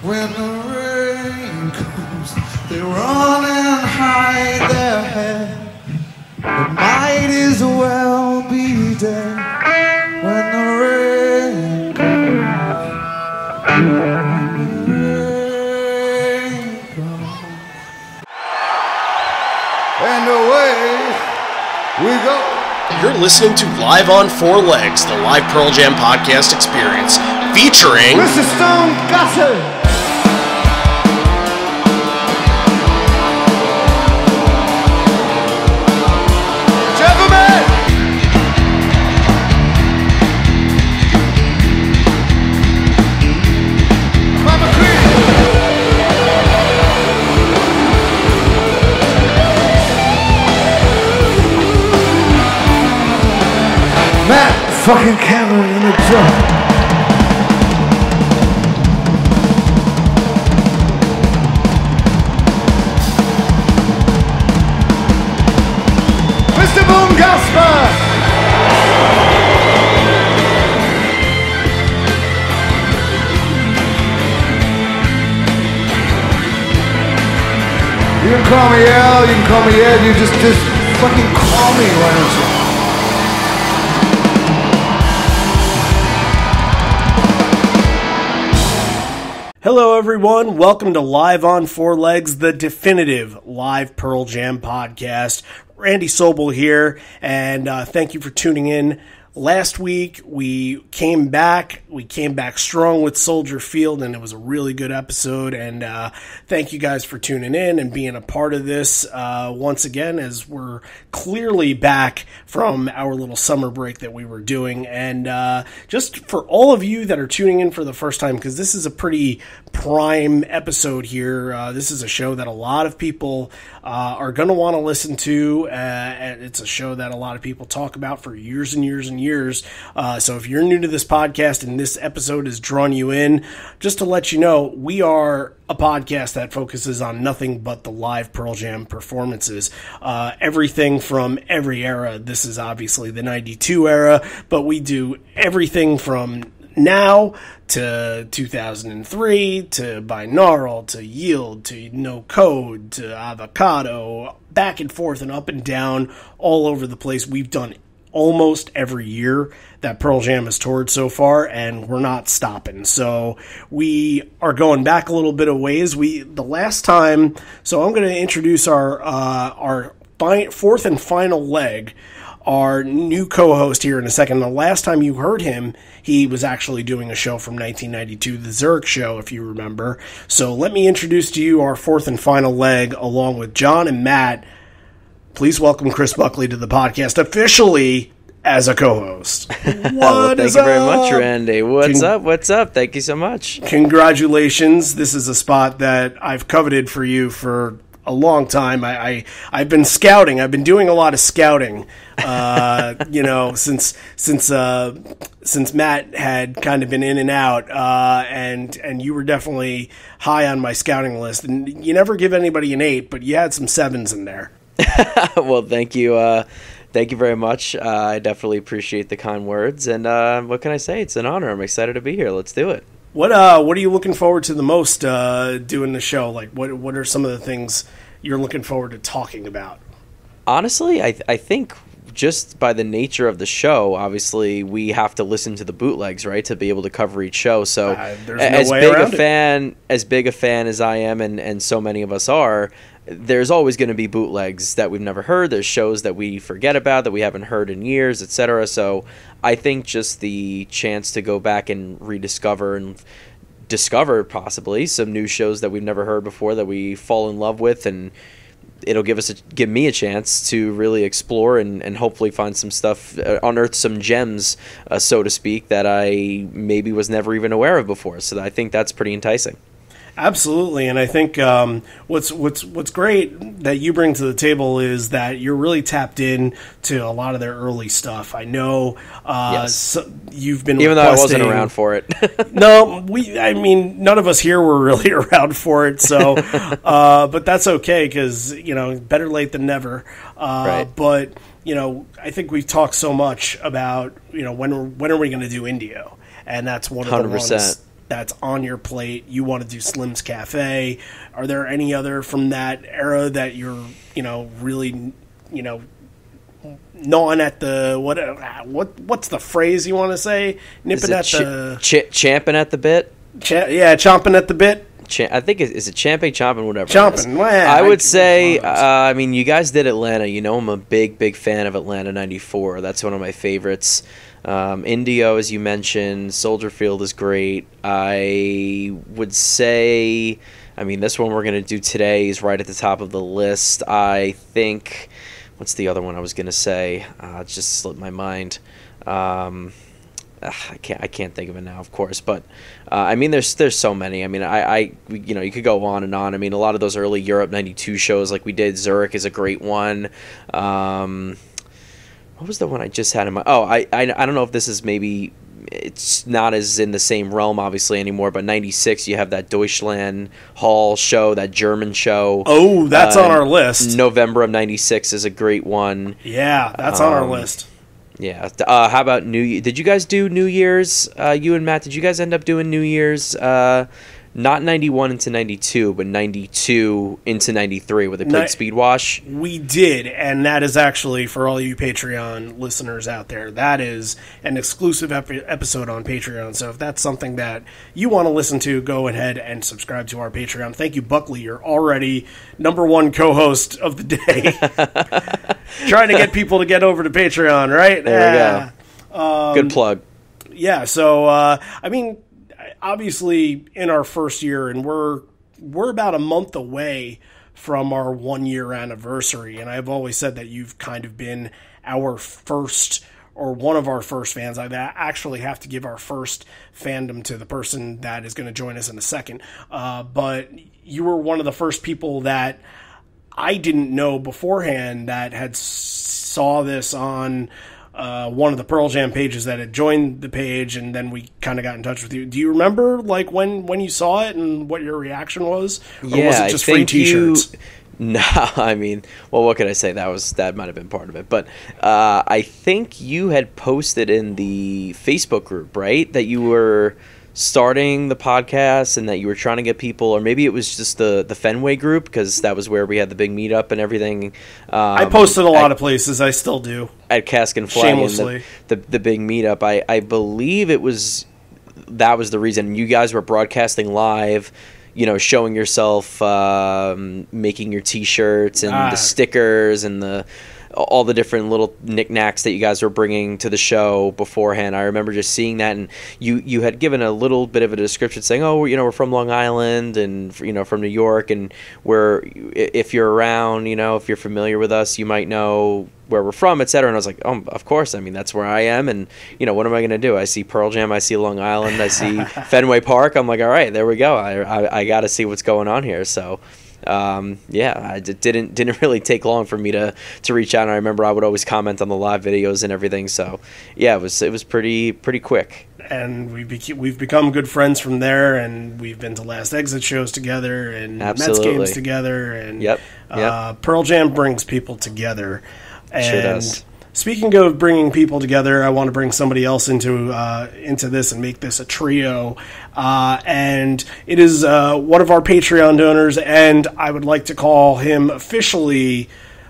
When the rain comes, they run and hide their head. It might as well be dead when the rain comes. When the rain comes. And away we go. You're listening to Live on Four Legs, the live Pearl Jam podcast experience, featuring Mr. Stone Gossard. Fucking Cameron in the drum. Mr. Boom Gaspar! You can call me Al, you can call me Ed, you just, just fucking call me, why don't you? Hello, everyone. Welcome to Live on Four Legs, the definitive live Pearl Jam podcast. Randy Sobel here, and uh, thank you for tuning in. Last week, we came back. We came back strong with Soldier Field, and it was a really good episode. And uh, thank you guys for tuning in and being a part of this uh, once again, as we're clearly back from our little summer break that we were doing. And uh, just for all of you that are tuning in for the first time, because this is a pretty prime episode here. Uh, this is a show that a lot of people uh, are going to want to listen to. Uh, and it's a show that a lot of people talk about for years and years and years. Uh, so if you're new to this podcast and this episode has drawn you in, just to let you know, we are a podcast that focuses on nothing but the live Pearl Jam performances. Uh, everything from every era. This is obviously the 92 era, but we do everything from now to 2003 to binaural to yield to no code to avocado back and forth and up and down all over the place we've done almost every year that Pearl Jam has toured so far, and we're not stopping. So we are going back a little bit of ways. We the last time, so I'm going to introduce our uh, our fi- fourth and final leg our new co-host here in a second. The last time you heard him, he was actually doing a show from 1992, the Zurich Show, if you remember. So let me introduce to you our fourth and final leg, along with John and Matt. Please welcome Chris Buckley to the podcast officially as a co-host. What well, thank is you very much, up? Randy. What's Con- up? What's up? Thank you so much. Congratulations! This is a spot that I've coveted for you for a long time. I, I I've been scouting. I've been doing a lot of scouting. Uh, you know, since since uh, since Matt had kind of been in and out, uh, and and you were definitely high on my scouting list. And you never give anybody an eight, but you had some sevens in there. well, thank you. Uh, thank you very much. Uh, I definitely appreciate the kind words. And uh, what can I say? It's an honor. I'm excited to be here. Let's do it. What uh what are you looking forward to the most uh, doing the show? Like what what are some of the things you're looking forward to talking about? Honestly, I I think just by the nature of the show, obviously we have to listen to the bootlegs, right, to be able to cover each show. So, Uh, no as big a around it. fan as big a fan as I am, and and so many of us are, there's always going to be bootlegs that we've never heard. There's shows that we forget about that we haven't heard in years, etc. So, I think just the chance to go back and rediscover and discover possibly some new shows that we've never heard before that we fall in love with and it'll give us a, give me a chance to really explore and, and hopefully find some stuff uh, unearth some gems uh, so to speak that i maybe was never even aware of before. So i think that's pretty enticing Absolutely, and I think um, what's what's what's great that you bring to the table is that you're really tapped in to a lot of their early stuff. I know uh, Yes. so you've been even though i wasn't around for it no, we. I mean, none of us here were really around for it. So, uh, but that's okay because you know, better late than never. Uh, Right. But you know, I think we've talked so much about you know when when are we going to do Indio, and that's one of the 100%. ones that's on your plate. You want to do Slim's Cafe. Are there any other from that era that you're, you know, really, you know, gnawing at the what? What what's the phrase you want to say? Nipping at ch- the ch- champing at the bit? cha- yeah, chomping at the bit. Cha- I think it, is it champing, chomping, whatever. Chomping, well, I I- would say. Uh. I mean, you guys did Atlanta. You know, I'm a big, big fan of Atlanta '94. That's one of my favorites. Um, Indio, as you mentioned, Soldier Field is great. I would say. I mean, this one we're gonna do today is right at the top of the list. I think. What's the other one I was gonna say? Uh, just slipped my mind. Um, Ugh, I can't I can't think of it now, of course, but uh, I mean, there's there's so many. I mean, I, I you know you could go on and on. I mean, a lot of those early Europe '92 shows like we did, Zurich is a great one. Um, what was the one I just had in my? Oh, I, I I don't know if this is maybe it's not as in the same realm obviously anymore, but '96 you have that Deutschland Hall show, that German show. Oh, that's Uh, on our list. November of '96 is a great one. Yeah, that's on our Um, list. Yeah. Uh, how about New Year? Did you guys do New Year's? Uh, you and Matt, did you guys end up doing New Year's? Not 91 into 92, but 92 into 93 where they played Ni- Speed Wash. We did, and that is actually for all you Patreon listeners out there. That is an exclusive ep- episode on Patreon. So if that's something that you want to listen to, go ahead and subscribe to our Patreon. Thank you, Buckley. You're already number one co-host of the day. Trying to get people to get over to Patreon, right? There we Yeah. go. Good plug. yeah so uh, i mean obviously in our first year and we're we're about a month away from our one year anniversary and i've always said that you've kind of been our first or one of our first fans. I actually have to give our first fandom to the person that is going to join us in a second. Uh, but you were one of the first people that I didn't know beforehand that had saw this on uh, one of the Pearl Jam pages that had joined the page, and then we kind of got in touch with you. Do you remember like when when you saw it and what your reaction was? Or yeah, was it just I free think you. T-shirts? No, I mean, well, what could I say? That was that might have been part of it, but uh, I think you had posted in the Facebook group, right, that you were starting the podcast and that you were trying to get people, or maybe it was just the the Fenway group because that was where we had the big meetup and everything. Um, I posted a lot of places. I still do. at Cask and Flag and the, the the big meetup. I I believe it was that was the reason you guys were broadcasting live. You know, showing yourself, um, making your T-shirts and Ah. the stickers and the all the different little knickknacks that you guys were bringing to the show beforehand. I remember just seeing that, and you you had given a little bit of a description, saying, "Oh, you know, we're from Long Island, and you know, from New York, and we're if you're around, you know, if you're familiar with us, you might know where we're from, etc." And I was like, "Oh, of course. I mean, that's where I am, and you know, what am I going to do? I see Pearl Jam, I see Long Island, I see Fenway Park. I'm like, all right, there we go. I I, I got to see what's going on here." So um, yeah, I d- didn't didn't really take long for me to to reach out. And I remember I would always comment on the live videos and everything. So yeah, it was it was pretty pretty quick. and we've beca- we've become good friends from there, and we've been to Last Exit shows together, and Mets games together, and Yep, Uh, Pearl Jam brings people together. And Sure does. Speaking of bringing people together, I want to bring somebody else into uh, into this and make this a trio. Uh, and it is uh, one of our Patreon donors, and I would like to call him officially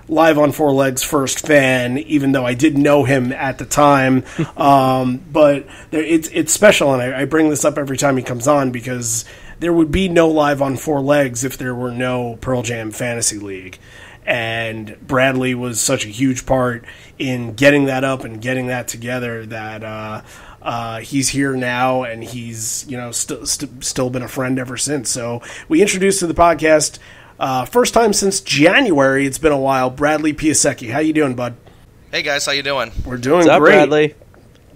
live on four legs first fan even though i did know him at the time um, but there, it's it's special and I, I bring this up every time he comes on because there would be no live on four legs if there were no pearl jam fantasy league and bradley was such a huge part in getting that up and getting that together that uh, uh, he's here now and he's you know st- st- still been a friend ever since so we introduced to the podcast uh, first time since January. It's been a while. Bradley Piasecki, how you doing, bud? Hey guys, how you doing? We're doing What's up, great. Bradley?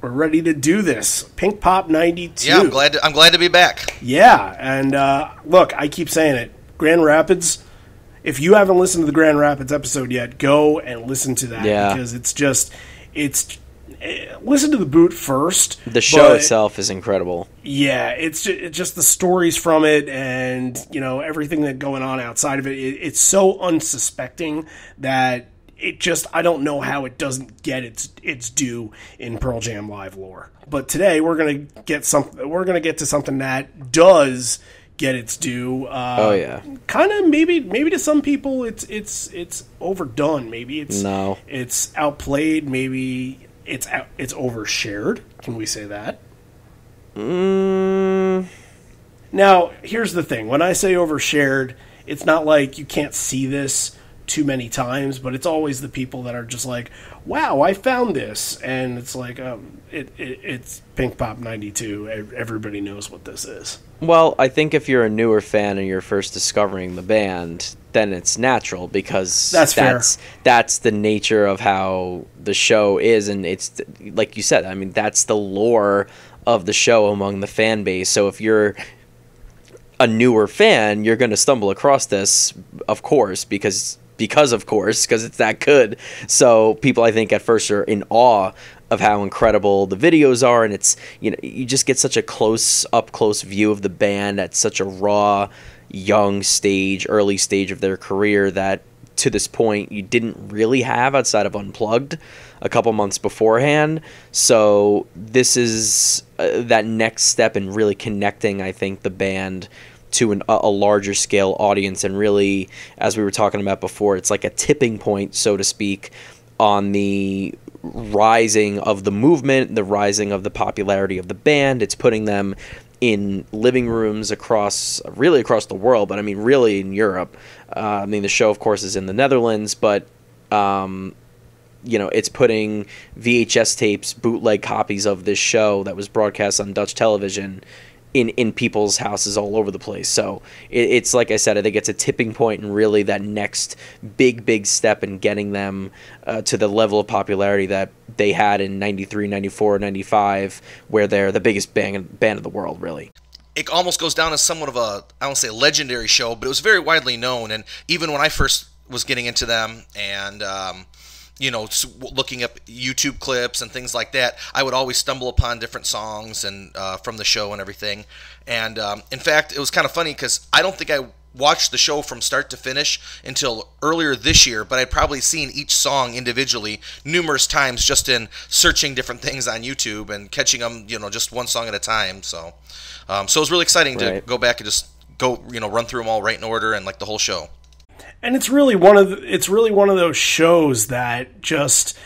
We're ready to do this. Pinkpop '92. Yeah, I'm glad. To, I'm glad to be back. Yeah, and uh, look, I keep saying it. Grand Rapids. If you haven't listened to the Grand Rapids episode yet, go and listen to that Yeah. because it's just it's. eh, Listen to the boot first. The show itself is incredible. Yeah, it's just, it's just the stories from it, and you know everything that going on outside of it. it it's so unsuspecting that it just I don't know how it doesn't get its its due in Pearl Jam live lore. But today we're gonna get some we're gonna get to something that does get its due. Uh, Oh, yeah. kind of maybe maybe to some people it's it's it's overdone. Maybe it's No. it's outplayed. Maybe it's out, it's overshared. Can we say that? Mm, Now, here's the thing. When I say overshared, it's not like you can't see this too many times, but it's always the people that are just like, "Wow, I found this," and it's like, um, it, it it's Pinkpop '92. Everybody knows what this is. Well, I think if you're a newer fan and you're first discovering the band, then it's natural because That's fair. that's that's the nature of how the show is, and it's like you said. I mean, that's the lore of the show among the fan base. So if you're a newer fan, you're going to stumble across this, of course, because because of course, because it's that good. So people, I think, at first are in awe of how incredible the videos are, and it's you know you just get such a close up close view of the band at such a raw, young stage, early stage of their career that to this point you didn't really have outside of unplugged a couple months beforehand. So this is uh, that next step in really connecting i think the band to an, a a larger scale audience. And really as we were talking about before it's like a tipping point so to speak on the rising of the movement the rising of the popularity of the band. It's putting them in living rooms across really across the world but i mean really in europe. Uh, i mean the show of course is in the netherlands but um, you know, it's putting VHS tapes, bootleg copies of this show that was broadcast on Dutch television in, in people's houses all over the place. So it, it's like I said, I think it's a tipping point and really that next big, big step in getting them uh, to the level of popularity that they had in 93, 94, 95, where they're the biggest band, band of the world, really. It almost goes down as somewhat of a I don't say legendary show, but it was very widely known. And even when I first was getting into them and um, you know looking up YouTube clips and things like that, I would always stumble upon different songs and uh, from the show and everything. And um, in fact, it was kind of funny because I don't think I watched the show from start to finish until earlier this year, but I'd probably seen each song individually numerous times just in searching different things on YouTube and catching them, you know, just one song at a time. So, um, so it was really exciting to go back and just go, you know, run through them all right in order and like the whole show. And it's really one of the, it's really one of those shows that just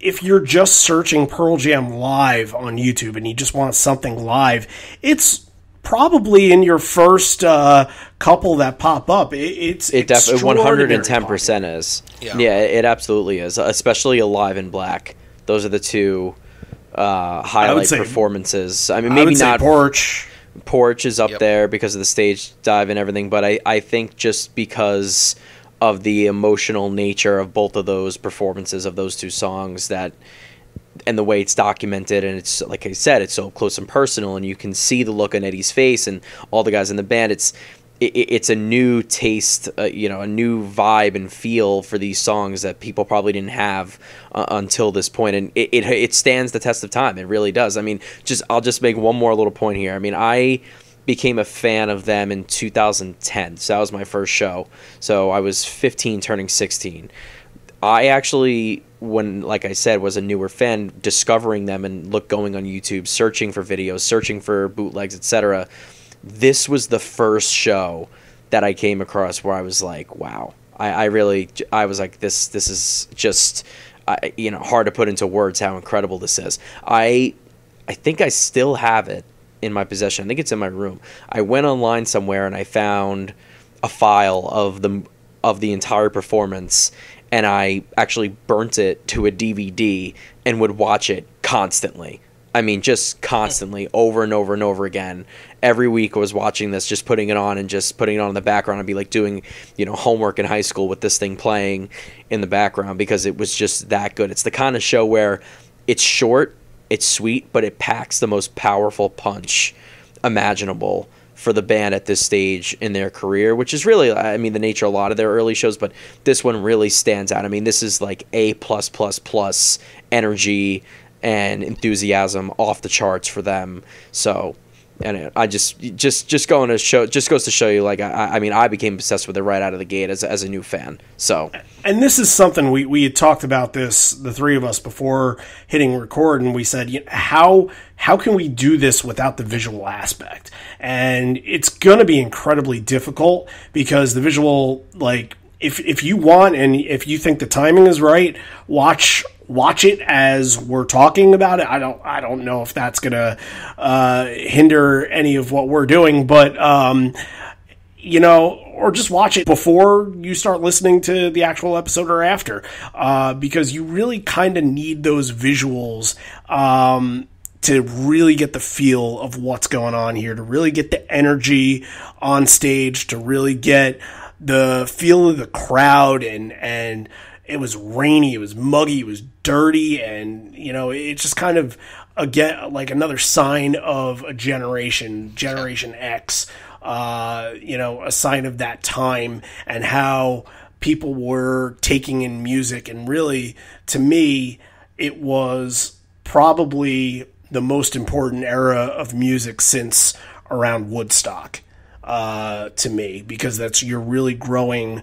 if you're just searching Pearl Jam live on YouTube and you just want something live, it's probably in your first uh, couple that pop up. It, it's It definitely one hundred and ten percent is. Yeah. Yeah. it absolutely is. Especially Alive in Black. Those are the two uh, highlight say- performances. I mean, popular. I maybe would say not Porch. Porch is up Yep. there because of the stage dive and everything, but I, I think just because of the emotional nature of both of those performances of those two songs that and the way it's documented and it's like I said it's so close and personal and you can see the look on Eddie's face and all the guys in the band it's it, it's a new taste uh, you know a new vibe and feel for these songs that people probably didn't have uh, until this point. And it, it it stands the test of time. It really does. I mean just I'll just make one more little point here. I mean I became a fan of them in 2010 so that was my first show. So I was 15 turning 16 I actually, when like I said, was a newer fan, discovering them and look going on YouTube, searching for videos, searching for bootlegs, etc. This was the first show that I came across where I was like, wow, I, I really, I was like, this, this is just, I, you know, hard to put into words how incredible this is. I, I think I still have it in my possession. I think it's in my room. I went online somewhere and I found a file of the of the entire performance and I actually burnt it to a DVD and would watch it constantly. I mean, just constantly, over and over and over again. Every week I was watching this, just putting it on and just putting it on in the background. I'd be like doing, you know, homework in high school with this thing playing in the background because it was just that good. It's the kind of show where it's short, it's sweet, but it packs the most powerful punch imaginable for the band at this stage in their career, which is really, I mean, the nature of a lot of their early shows, but this one really stands out. I mean, this is like A plus plus plus energy and enthusiasm off the charts for them. So, and I just just just going to show just goes to show you like I, I mean I became obsessed with it right out of the gate as, as a new fan. So and this is something we we had talked about this the three of us before hitting record, and we said you know, how how can we do this without the visual aspect? And it's going to be incredibly difficult because the visual like if if you want and if you think the timing is right, watch watch it as we're talking about it. I don't I don't know if that's gonna uh, hinder any of what we're doing, but um, you know, or just watch it before you start listening to the actual episode or after, uh, because you really kind of need those visuals. Um, to really get the feel of what's going on here, to really get the energy on stage, to really get the feel of the crowd and and it was rainy, it was muggy, it was dirty, and you know, it's just kind of again like another sign of a generation, Generation X. Uh, you know, a sign of that time and how people were taking in music, and really, to me, it was probably the most important era of music since around Woodstock. Uh, to me, because that's you're really growing,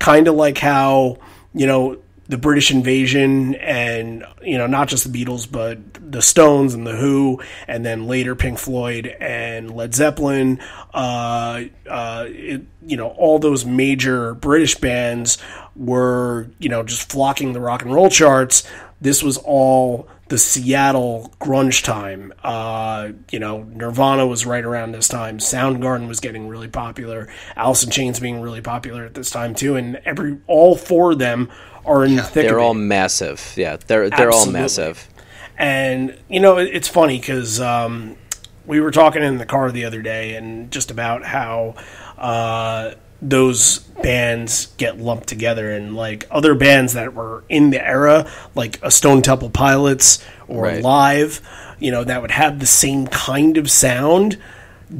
kind of like how you know, the British invasion and, you know, not just the Beatles, but the Stones and the Who, and then later Pink Floyd and Led Zeppelin, uh, uh, it, you know, all those major British bands were, you know, just flocking the rock and roll charts. This was all the Seattle grunge time. Uh, you know, Nirvana was right around this time. Soundgarden was getting really popular. Alice in Chains being really popular at this time too. And every all four of them are in the thick. They're all massive. Yeah, they're they're Absolutely. all massive. And you know, it's funny because um, we were talking in the car the other day and just about how. Uh, those bands get lumped together and like other bands that were in the era like a stone temple pilots or right. live you know that would have the same kind of sound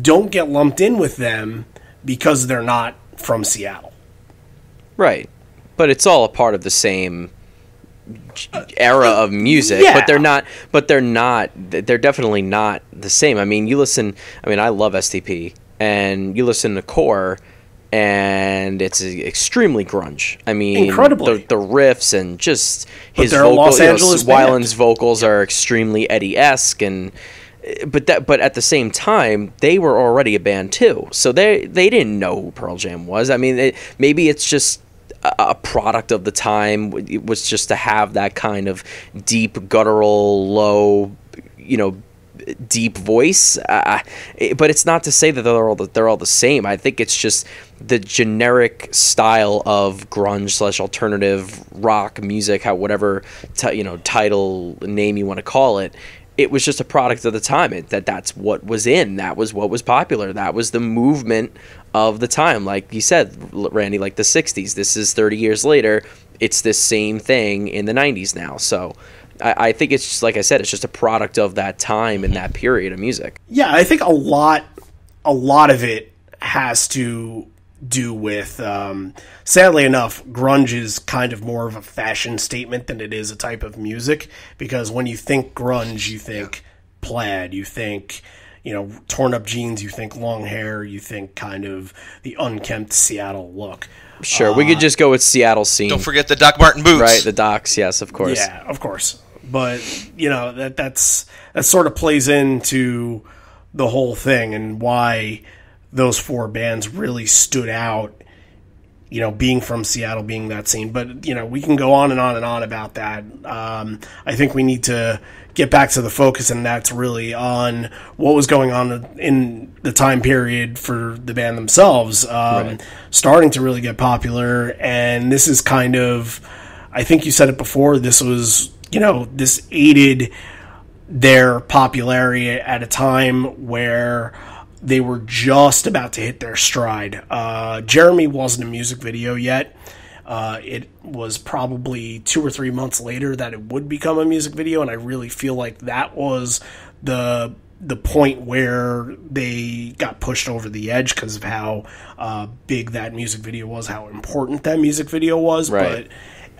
don't get lumped in with them because they're not from seattle right but it's all a part of the same uh, era uh, of music yeah. but they're not but they're not they're definitely not the same i mean you listen i mean i love stp and you listen to core and it's extremely grunge. I mean, incredibly the, the riffs and just his vocals. Los Angeles you know, Weiland's vocals are extremely Eddie esque, and eh, but that but at the same time they were already a band too, so they they didn't know who Pearl Jam was. I mean, it, maybe it's just a product of the time it was just to have that kind of deep guttural low you know deep voice. Uh, but it's not to say that they're all the, they're all the same. I think it's just the generic style of grunge slash alternative rock music, how whatever t- you know title name you want to call it. It was just a product of the time. It, that that's what was in. That was what was popular. That was the movement of the time. Like you said, Randy, like the '60s. This is 30 years later. It's this same thing in the '90s now. So I, I think it's just like I said, it's just a product of that time and that period of music. Yeah, I think a lot, a lot of it has to do with um, sadly enough grunge is kind of more of a fashion statement than it is a type of music because when you think grunge you think plaid you think you know torn up jeans you think long hair you think kind of the unkempt seattle look. Sure uh, we could uh, just go with seattle scene. Don't forget the doc martin boots. Right the docs yes of course. Yeah of course but you know that that's that sort of plays into the whole thing and why those four bands really stood out you know, being from Seattle, being that scene. But, you know, we can go on and on and on about that. Um, I think we need to get back to the focus, and that's really on what was going on in the time period for the band themselves, um, right. starting to really get popular. And this is kind of, I think you said it before, this was you know, this aided their popularity at a time where they were just about to hit their stride. Uh, Jeremy wasn't a music video yet. Uh, it was probably two or three months later that it would become a music video, and I really feel like that was the the point where they got pushed over the edge because of how uh, big that music video was, how important that music video was. Right. But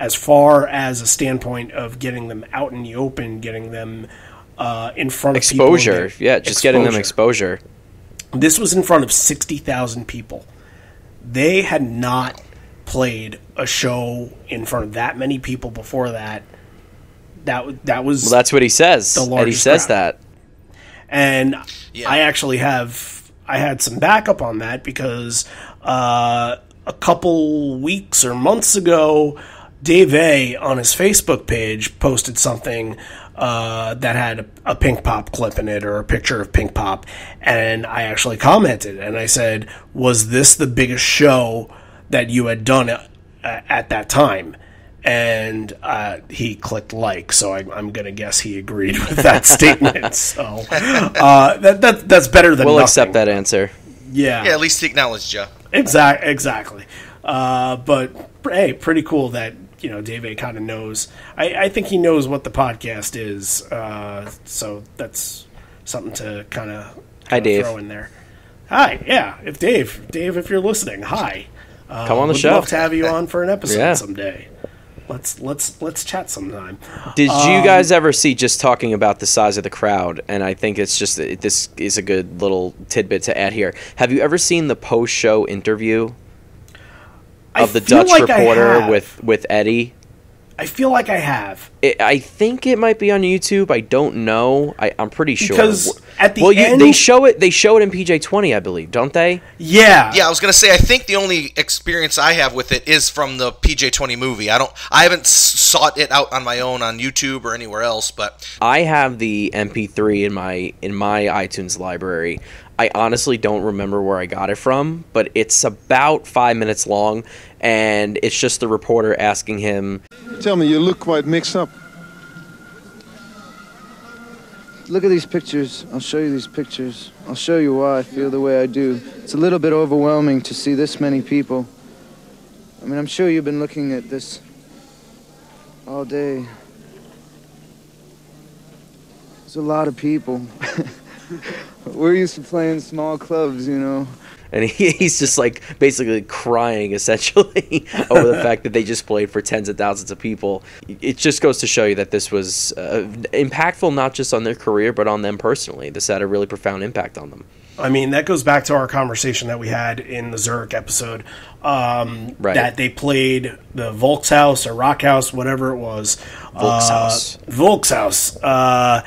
as far as a standpoint of getting them out in the open, getting them uh, in front exposure. of exposure. Yeah, just exposure. getting them exposure. This was in front of 60,000 people. They had not played a show in front of that many people before that. That w- that was Well, that's what he says. The Eddie largest says crowd. that. and Yeah. I actually have I had some backup on that because uh, a couple weeks or months ago, Dave A on his Facebook page posted something uh, that had a, a Pinkpop clip in it or a picture of Pinkpop, and I actually commented and I said, "Was this the biggest show that you had done at, at that time?" and uh, he clicked like, so I, I'm going to guess he agreed with that statement. So uh, that, that that's better than We'll nothing. accept that answer. Yeah, Yeah, at least he acknowledged you. exact exactly. Uh, but hey, pretty cool that you know Dave kind of knows. I, I think he knows what the podcast is. Uh, so that's something to kind of Hi, Dave. throw in there. Hi, yeah. If Dave, Dave, if you're listening, hi. Uh, Come on the would show. Love to have you on for an episode Yeah. someday. Let's let's let's chat sometime. Did Um, you guys ever see just talking about the size of the crowd? And I think it's just it- this is a good little tidbit to add here. Have you ever seen the post-show interview I of the Dutch like reporter with with Eddie? I feel like I have It, I think it might be on YouTube. I don't know. I, I'm pretty sure. Because at the well, you, end- they show it. They show it in PJ twenty, I believe, don't they? yeah Yeah, I was gonna say I think the only experience I have with it is from the PJ20 movie. I don't, I haven't sought it out on my own on YouTube or anywhere else, but I have the MP3 in my in my iTunes library. I honestly don't remember where I got it from, but it's about five minutes long, and it's just the reporter asking him, Tell me, you look quite mixed up. Look at these pictures. I'll show you these pictures. I'll show you why I feel the way I do. It's a little bit overwhelming to see this many people. I mean, I'm sure you've been looking at this all day. There's a lot of people. We're used to playing small clubs, you know. And he, he's just like basically crying essentially over the fact that they just played for tens of thousands of people. It just goes to show you that this was uh, impactful not just on their career but on them personally. This had a really profound impact on them. I mean, that goes back to our conversation that we had in the Zurich episode. Um, Right. That they played the Volkshaus or Rock House, whatever it was. Volkshaus. Uh, Volkshaus. Uh,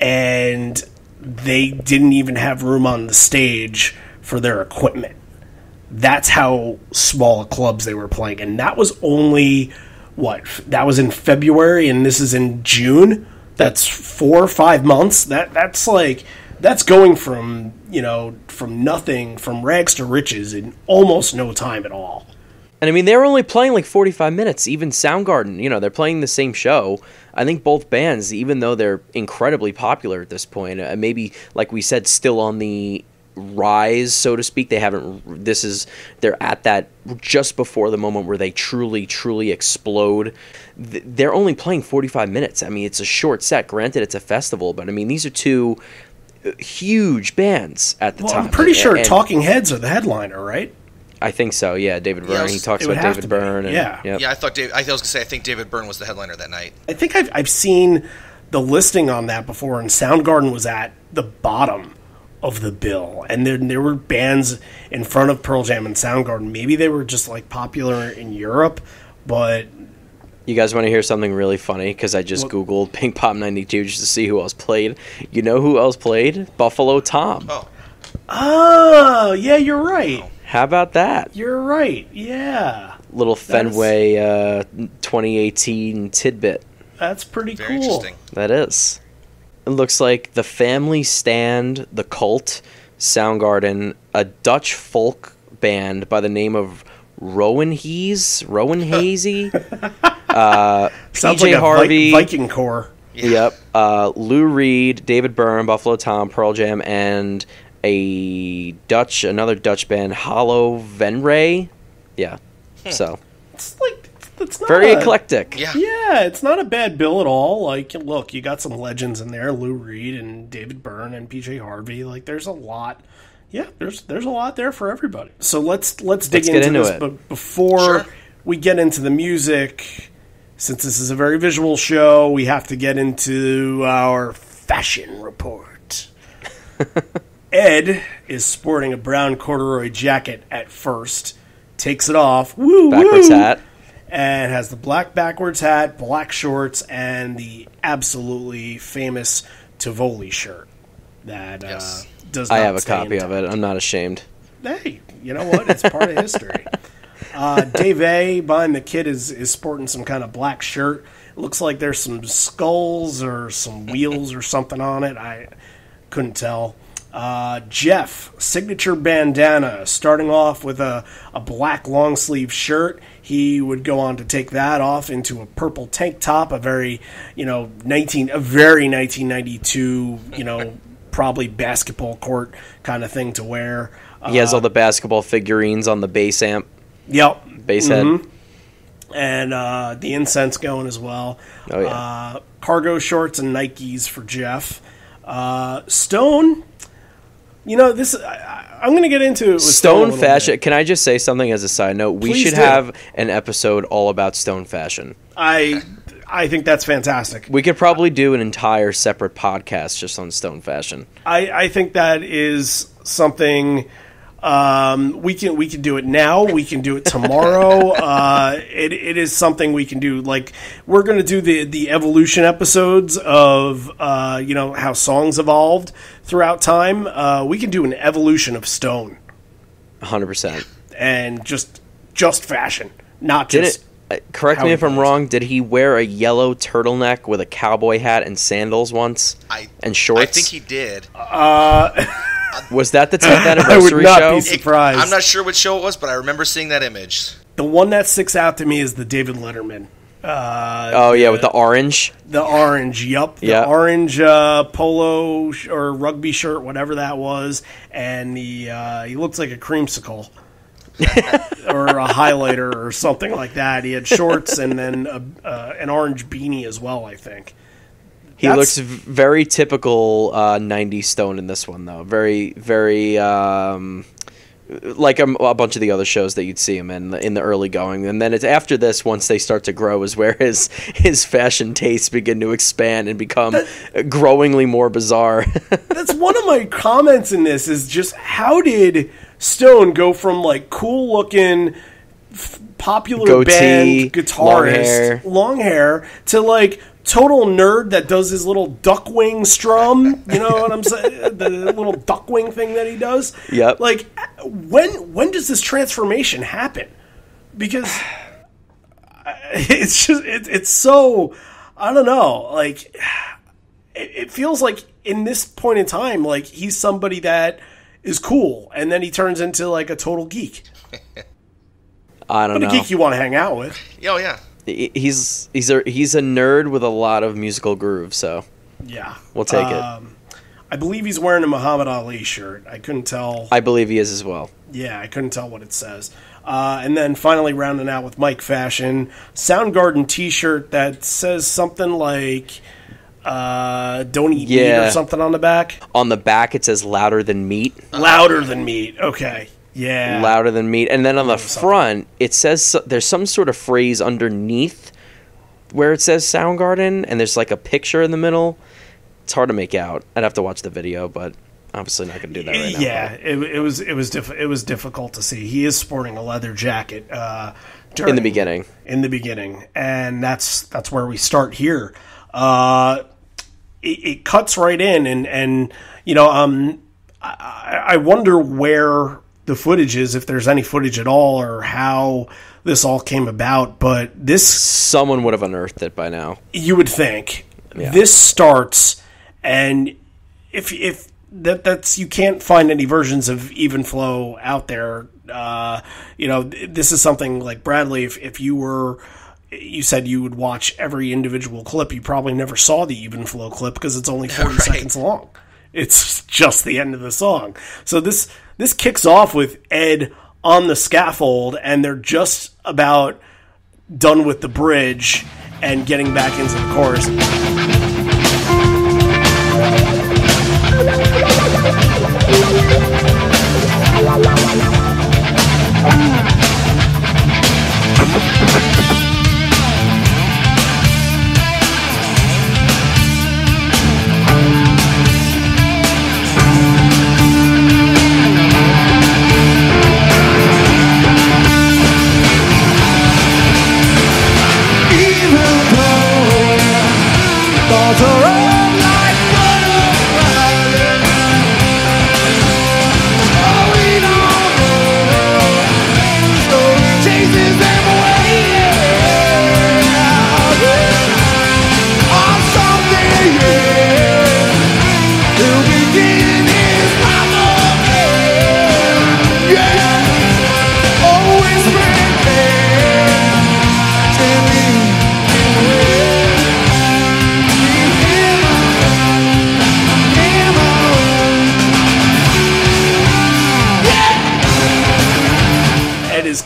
and they didn't even have room on the stage for their equipment. That's how small clubs they were playing. And that was only, what? That was in February, and this is in June? That's four or five months. That That's like that's going from you know from nothing from rags to riches in almost no time at all And I mean, they were only playing like 45 minutes. Even Soundgarden, you know, they're playing the same show. I think both bands, even though they're incredibly popular at this point, uh, maybe like we said, still on the rise, so to speak. They haven't. This is they're at that just before the moment where they truly, truly explode. They're only playing 45 minutes. I mean, it's a short set. Granted, it's a festival, but I mean, these are two uh, huge bands at the well time. i'm pretty sure And- talking heads are the headliner right I think so. Yeah, David Byrne. I was- he talks about David Byrne. And, yeah. yep. yeah, I thought Dave, I was gonna say I think David Byrne was the headliner that night. i think i've, I've seen the listing on that before and soundgarden was at the bottom of the bill and there, there were bands in front of pearl jam and soundgarden maybe they were just like popular in europe but You guys want to hear something really funny? Because I just What? Googled Pinkpop 92 just to see who else played. You know who else played? Buffalo Tom. Oh, oh yeah you're right How about that? you're right yeah Little Fenway uh, 2018 tidbit. that's pretty very cool interesting. That is. It looks like the Family Stand, the Cult, Soundgarden, a Dutch folk band by the name of Rowan Hees, Rowan Hazy, uh, sounds PJ like a Vi- Harvey, viking corps Yep. Uh, Lou Reed, David Byrne, Buffalo Tom, Pearl Jam, and a Dutch, another Dutch band, Hallo Venray. Yeah. So it's like it's not very a- eclectic. Yeah. Yeah, it's not a bad bill at all. Like, look, you got some legends in there: Lou Reed and David Byrne and PJ Harvey. Like, there's a lot. Yeah, there's there's a lot there for everybody. So let's let's dig Let's into, into this. it. But before Sure. we get into the music, since this is a very visual show, we have to get into our fashion report. Ed is sporting a brown corduroy jacket at first, takes it off, woo Backwards woo, hat. And has the black backwards hat, black shorts, and the absolutely famous Tivoli shirt that Yes. uh, does. I have a copy in of it. I'm not ashamed. hey, you know what? It's part of history. Uh, Dave A behind the kid is is sporting some kind of black shirt. It looks like there's some skulls or some wheels or something on it. I couldn't tell. Uh, Jeff, signature bandana, starting off with a, a black long sleeve shirt. He would go on to take that off into a purple tank top, a very, you know, 19, a very 1992, you know, probably basketball court kind of thing to wear. He has all the basketball figurines on the bass amp, Yep. bass head. And uh, the incense going as well. Oh, yeah. Uh, cargo shorts and Nikes for Jeff. Uh, Stone, you know, this, I, I'm going to get into it with Stone. Stone fashion. bit. Can I just say something as a side note? We Please should do. have an episode all about stone fashion. I, I think that's fantastic. We could probably do an entire separate podcast just on stone fashion. I, I think that is something um, we can we can do it now. We can do it tomorrow. uh, it, it is something we can do. Like we're going to do the the evolution episodes of uh, you know how songs evolved throughout time. Uh, we can do an evolution of Stone 100%. and just just fashion, not Did just. it? uh, Correct me if I'm goes. wrong. Did he wear a yellow turtleneck with a cowboy hat and sandals once? I And shorts? I think he did. Was that the 10th anniversary I would anniversary not show? be surprised. I'm not sure what show it was, but I remember seeing that image. The one that sticks out to me is the David Letterman. oh yeah, with the orange. The orange, yup. The Yeah. orange uh, polo sh- or rugby shirt, whatever that was, and the uh, he looks like a creamsicle or a highlighter or something like that. He had shorts and then a, uh, an orange beanie as well. I think. He That's- looks very typical uh, '90s Stone in this one, though. Very, very um, like a, a bunch of the other shows that you'd see him in in the early going, and then it's after this, once they start to grow, is where his his fashion tastes begin to expand and become growingly more bizarre. That's one of my comments in this. Is just how did Stone go from like cool looking, f- popular Goatee, band guitarist, long hair. long hair, to like total nerd that does his little duck wing strum. You know what I'm saying? the little duck wing thing that he does. Yep. Like when when does this transformation happen? Because it's just it, it's so I don't know like it, it feels like in this point in time like he's somebody that is cool and then he turns into like a total geek I don't but a geek you want to hang out with Oh yeah. He- he's he's a he's a nerd with a lot of musical groove, so yeah we'll take it. Um, I believe he's wearing a Muhammad Ali shirt I couldn't tell I believe he is as well. Yeah, I couldn't tell what it says. Uh, and then finally rounding out with Mike Fashion, Soundgarden T-shirt that says something like uh, "Don't eat meat" or something on the back. On the back, it says "louder than meat." Louder than meat. Okay. Yeah. louder than meat. And then on the front, it says there's some sort of phrase underneath where it says Soundgarden, and there's like a picture in the middle. It's hard to make out. I'd have to watch the video, but obviously not gonna do that right now. yeah, it, it was it was diff- it was difficult to see. He is sporting a leather jacket uh, In the beginning, in the beginning, and that's that's where we start here. Uh, it, it cuts right in, and and you know, um, I, I wonder where the footage is, if there's any footage at all, or how this all came about. But this, someone would have unearthed it by now. you would think, Yeah. this starts, and if if that that's you can't find any versions of even flow out there. Uh, you know, this is something like Bradley. If if you were you said you would watch every individual clip. You probably never saw the even flow clip because it's only 40 Right. seconds long. It's just the end of the song. So this this kicks off with Ed on the scaffold, and they're just about done with the bridge and getting back into the chorus.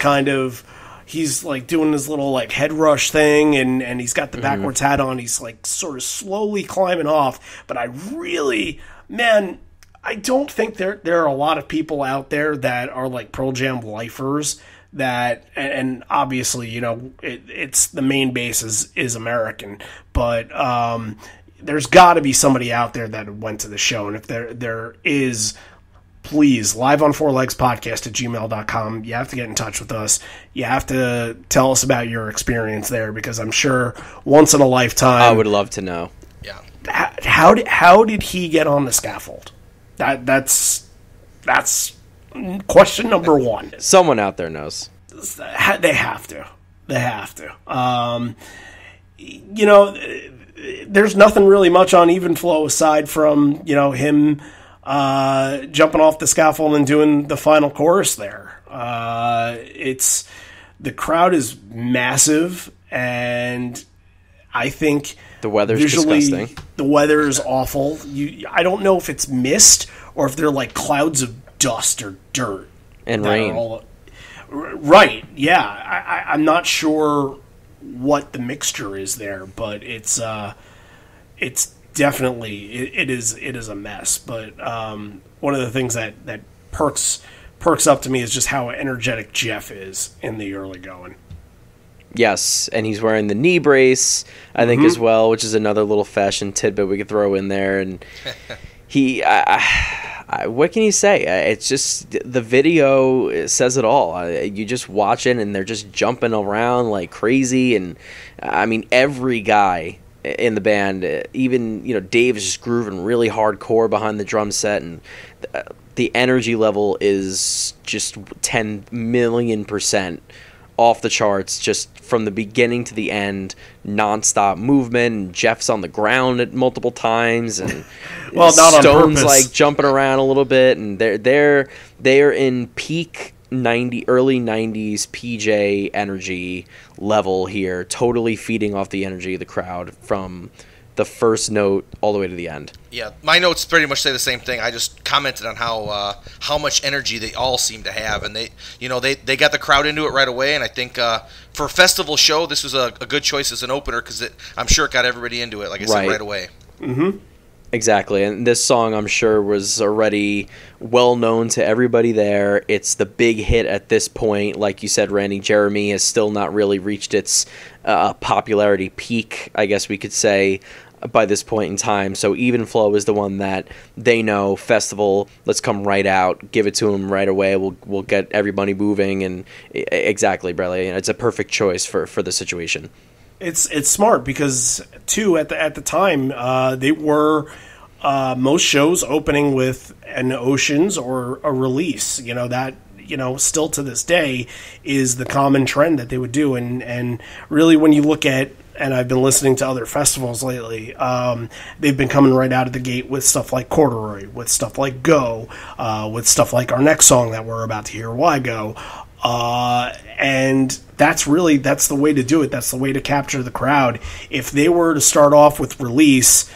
Kind of he's like doing his little like head rush thing and and he's got the backwards hat on. He's like sort of slowly climbing off. But i really man i don't think there there are a lot of people out there that are like pearl jam lifers that and, and obviously you know it, it's the main base is is american. But um there's got to be somebody out there that went to the show. And if there there is please live on four legs podcast at gmail.com you have to get in touch with us you have to tell us about your experience there because i'm sure once in a lifetime I would love to know. Yeah. how, how did how did he get on the scaffold that that's that's question number one Someone out there knows. They have to. They have to. Um, you know, there's nothing really much on even flow aside from you know him uh, jumping off the scaffold and doing the final chorus there. Uh, it's the crowd is massive, and I think The weather's visually disgusting. the weather is awful. You, I don't know if it's mist or if they're like clouds of dust or dirt And rain. all- right? Yeah, I, I, I'm not sure what the mixture is there, but it's uh, it's definitely it, it is it is a mess. But um, one of the things that that perks perks up to me is just how energetic Jeff is in the early going. Yes, and he's wearing the knee brace, I think, Mm-hmm. as well, which is another little fashion tidbit we could throw in there. And he, I, I, I, what can you say? Uh, It's just the video says it all. Uh, You just watch it, and they're just jumping around like crazy. And I mean, every guy in the band, uh, even you know, Dave is just grooving really hardcore behind the drum set, and uh, the energy level is just ten million percent off the charts just from the beginning to the end nonstop movement and jeff's on the ground at multiple times and Well, not stones like jumping around a little bit and they're they're they're in peak 90 early 90s pj energy level here totally feeding off the energy of the crowd from the first note all the way to the end Yeah, my notes pretty much say the same thing. I just commented on how uh, how much energy they all seem to have, and they you know they, they got the crowd into it right away. And I think uh, for a festival show, this was a, a good choice as an opener because I'm sure it got everybody into it. Like I said, Right. away. right away. Exactly, and this song I'm sure was already well known to everybody there. It's the big hit at this point. Like you said, Randy, Jeremy has still not really reached its uh, popularity peak, I guess we could say, by this point in time. So Even Flow is the one that they know. Festival, let's come right out, give it to them right away. We'll we'll get everybody moving, and exactly, Bradley. It's a perfect choice for for the situation. It's it's smart because too at the at the time uh, they were uh, most shows opening with an Oceans or a release. You know that you know still to this day is the common trend that they would do, and and really when you look at and I've been listening to other festivals lately. Um, they've been coming right out of the gate with stuff like Corduroy, with stuff like Go, uh, with stuff like our next song that we're about to hear, Why Go. Uh, and that's really that's the way to do it. That's the way to capture the crowd. If they were to start off with release,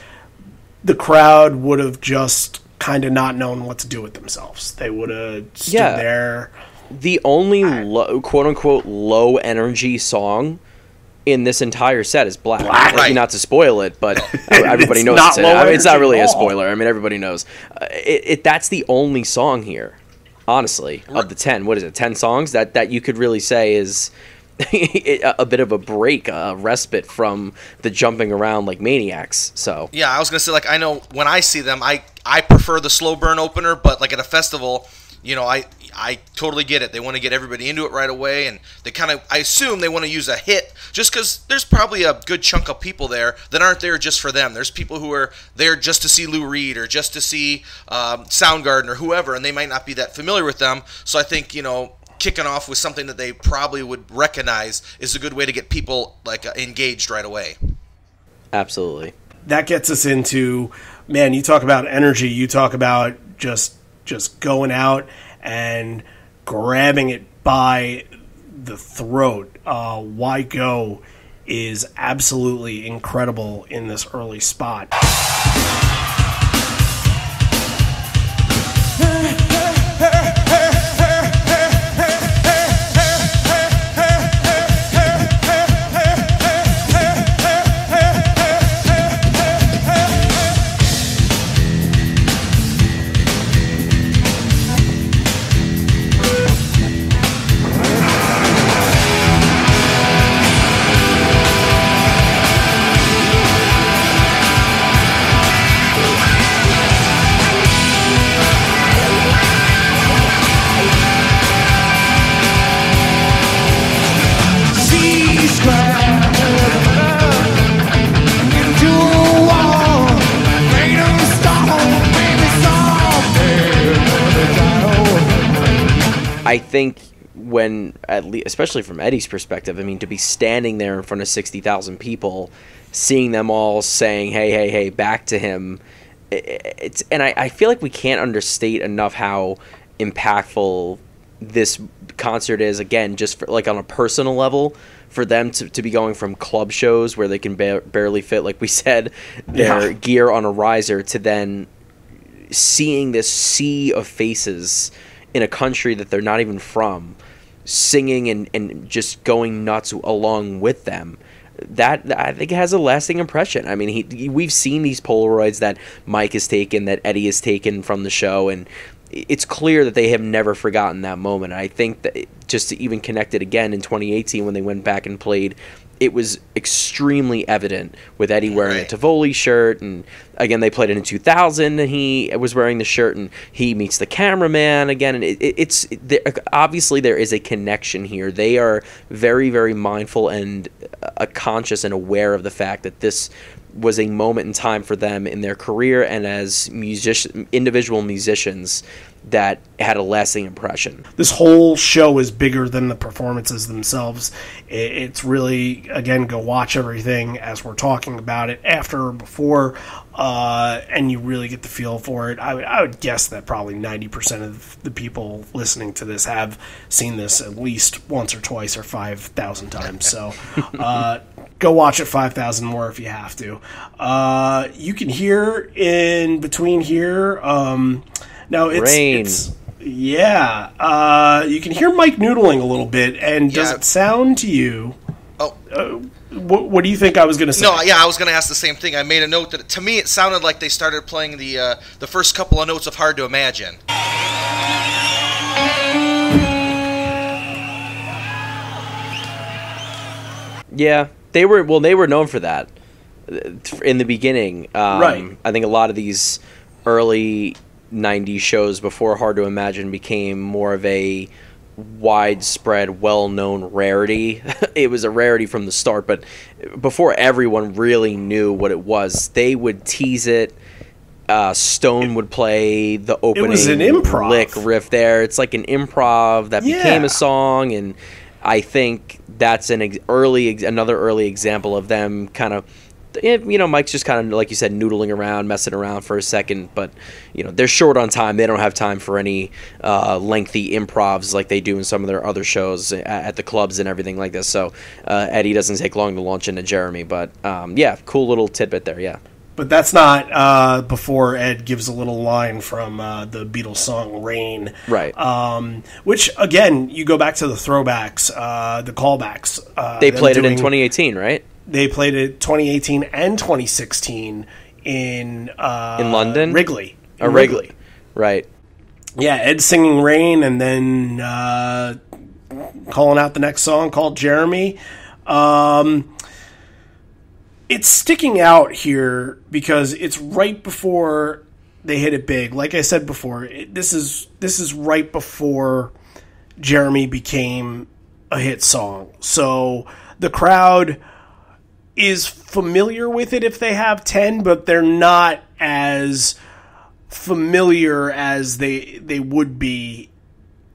the crowd would have just kind of not known what to do with themselves. They would have stood Yeah. there. the only low, quote unquote low energy song in this entire set is Black. Black. Right. Not to spoil it, but everybody knows it's, it. I mean, it's not really a spoiler. I mean, everybody knows. Uh, it, it that's the only song here, honestly, of the ten. What is it? Ten songs that that you could really say is. a a bit of a break, a respite from the jumping around like maniacs. So Yeah, I was gonna say like I know when I see them, I I prefer the slow burn opener, but like at a festival, you know, I I totally get it. They want to get everybody into it right away, and they kind of I assume they want to use a hit just because there's probably a good chunk of people there that aren't there just for them. There's people who are there just to see Lou Reed or just to see um, Soundgarden or whoever, and they might not be that familiar with them. So I think you know. Kicking off with something that they probably would recognize is a good way to get people like uh, engaged right away. absolutely. that gets us into man you talk about energy you talk about just just going out and grabbing it by the throat. Uh, why go is absolutely incredible in this early spot I think when at least, especially from Eddie's perspective, I mean, to be standing there in front of sixty thousand people, seeing them all saying, "Hey, hey, hey," back to him, it's and I, I feel like we can't understate enough how impactful this concert is. Again, just for, like on a personal level, for them to, to be going from club shows where they can ba- barely fit, like we said, their Yeah. gear on a riser to then seeing this sea of faces in a country that they're not even from singing and, and just going nuts along with them that I think has a lasting impression. I mean, he, he- we've seen these Polaroids that Mike has taken, that Eddie has taken from the show, and it's clear that they have never forgotten that moment. I think that it- just to even connect it again in 2018 when they went back and played, it was extremely evident with Eddie wearing Right. a Tivoli shirt, and again they played it in 2000, and he was wearing the shirt, and he meets the cameraman again, and it, it, it's there, obviously there is a connection here. They are very very mindful and uh, conscious and aware of the fact that this was a moment in time for them in their career and as musician individual musicians that had a lasting impression. this whole show is bigger than the performances themselves. It's really again go watch everything as we're talking about it after or before, uh, and you really get the feel for it. I would I would guess that probably ninety percent of the people listening to this have seen this at least once or twice or five thousand times. So. Uh, Go watch it 5,000 more if you have to. Uh, you can hear in between here. Um, now, it's, Rain. it's yeah, uh, you can hear Mike noodling a little bit, and does Yeah. it sound to you? Oh. What, what do you think I was going to say? No, yeah, I was going to ask the same thing. I made a note that to me it sounded like they started playing the uh, the first couple of notes of Hard to Imagine. Yeah, they were well. They were known for that uh, in the beginning. Um, Right. I think a lot of these early '90s shows before Hard to Imagine became more of a widespread, well-known rarity. it was a rarity from the start, but before everyone really knew what it was, they would tease it. Uh, Stone would play the opening was an improv. lick riff there. It's like an improv that became a song, and I think that's an ex- early, ex- another early example of them kind of, you know, Mike's just kind of like you said, noodling around, messing around for a second, but you know they're short on time. They don't have time for any uh, lengthy improvs like they do in some of their other shows at, at the clubs and everything like this. So uh, Eddie doesn't take long to launch into Jeremy, but um, yeah, cool little tidbit there. Yeah. But that's not uh, before Ed gives a little line from uh, the Beatles song "Rain," Right. Um, which again, you go back to the throwbacks, uh, the callbacks. Uh, they played it in 2018, right? They played it 2018 and 2016 in uh, In London? Wrigley. Uh, In Wrigley. Right. Yeah, Ed singing "Rain" and then uh, calling out the next song called "Jeremy." Um, it's sticking out here because it's right before they hit it big. Like I said before, it, this is this is right before Jeremy became a hit song. So the crowd is familiar with it if they have 10, but they're not as familiar as they they would be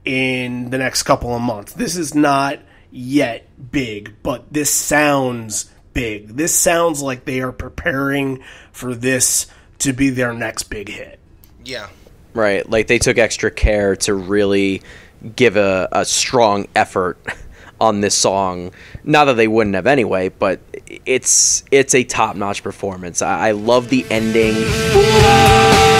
in the next couple of months. This is not yet big, but this sounds big. This sounds like they are preparing for this to be their next big hit. Yeah. Right. Like they took extra care to really give a, a strong effort on this song. Not that they wouldn't have anyway, but it's it's a top notch performance. I, I love the ending.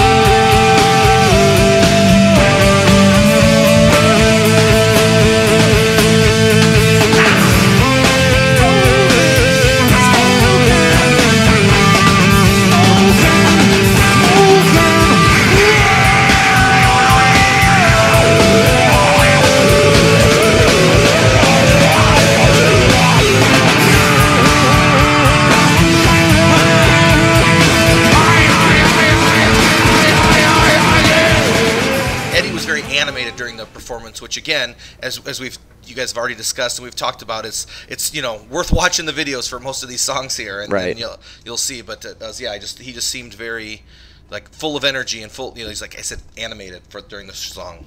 Performance, which again, as, as we've you guys have already discussed and we've talked about, it's it's you know worth watching the videos for most of these songs here, and, Right. and you'll you'll see. But uh, yeah, I just he just seemed very like full of energy and full. You know, he's like I said, animated for during the song.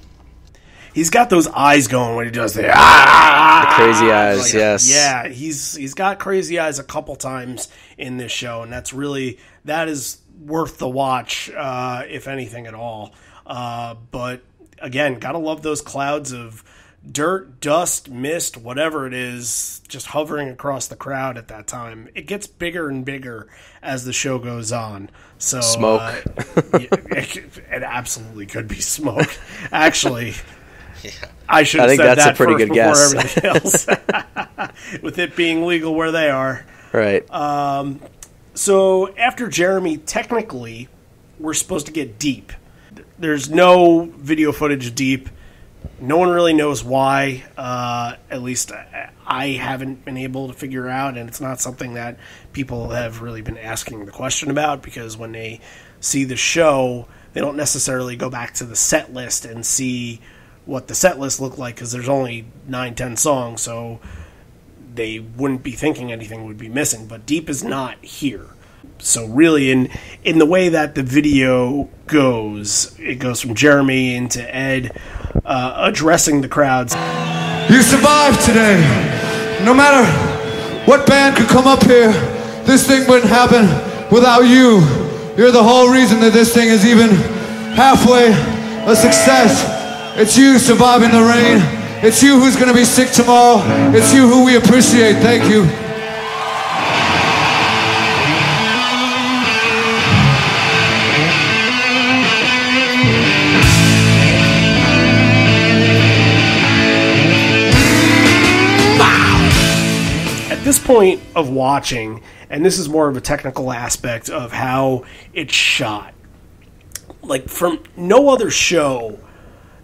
he's got those eyes going when he does the ah, crazy eyes, like, yes. yeah. He's he's got crazy eyes a couple times in this show, and that's really that is worth the watch, uh, if anything at all. Uh, but again, gotta love those clouds of dirt, dust, mist, whatever it is, just hovering across the crowd at that time. It gets bigger and bigger as the show goes on. So Smoke. uh, yeah, it, it absolutely could be smoke. Actually, I should. I think said that's a pretty good guess. With it being legal where they are. Right. Um, So after Jeremy, technically, we're supposed to get deep. There's no video footage deep. No one really knows why. Uh, at least I- I haven't been able to figure out, and it's not something that people have really been asking the question about because when they see the show, they don't necessarily go back to the set list and see what the set list looked like because there's only nine, ten songs, so they wouldn't be thinking anything would be missing. But Deep is not here. So really, in in the way that the video goes, it goes from Jeremy into Ed uh, addressing the crowds. You survived today. No matter what band could come up here, this thing wouldn't happen without you. You're the whole reason that this thing is even halfway a success. It's you surviving the rain. It's you who's gonna be sick tomorrow. It's you who we appreciate. Thank you. This point of watching, and this is more of a technical aspect of how it's shot. Like from no other show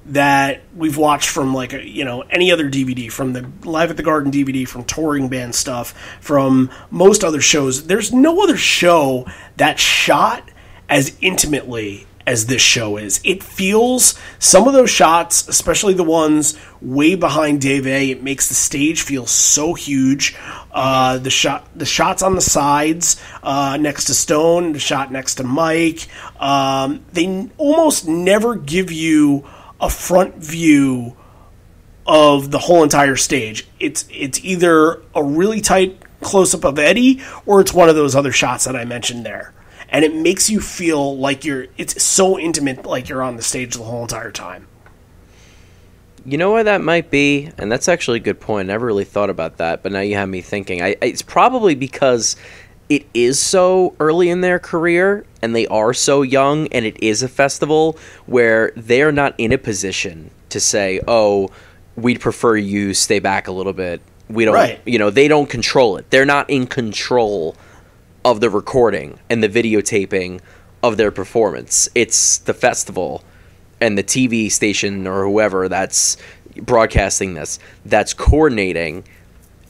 that we've watched from like you know any other DVD from the Live at the Garden DVD from touring band stuff from most other shows there's no other show that shot as intimately as this show is it feels some of those shots especially the ones way behind Dave A it makes the stage feel so huge uh, the shot the shots on the sides uh, next to Stone the shot next to Mike um, they almost never give you a front view of the whole entire stage. It's it's either a really tight close up of Eddie or it's one of those other shots that I mentioned there. And it makes you feel like you're it's so intimate like you're on the stage the whole entire time. You know why that might be, and that's actually a good point. I never really thought about that, but now you have me thinking. I, it's probably because it is so early in their career, and they are so young, and it is a festival where they are not in a position to say, "Oh, we'd prefer you stay back a little bit." We don't, Right. you know, they don't control it. They're not in control of the recording and the videotaping of their performance. It's the festival and the TV station or whoever that's broadcasting this that's coordinating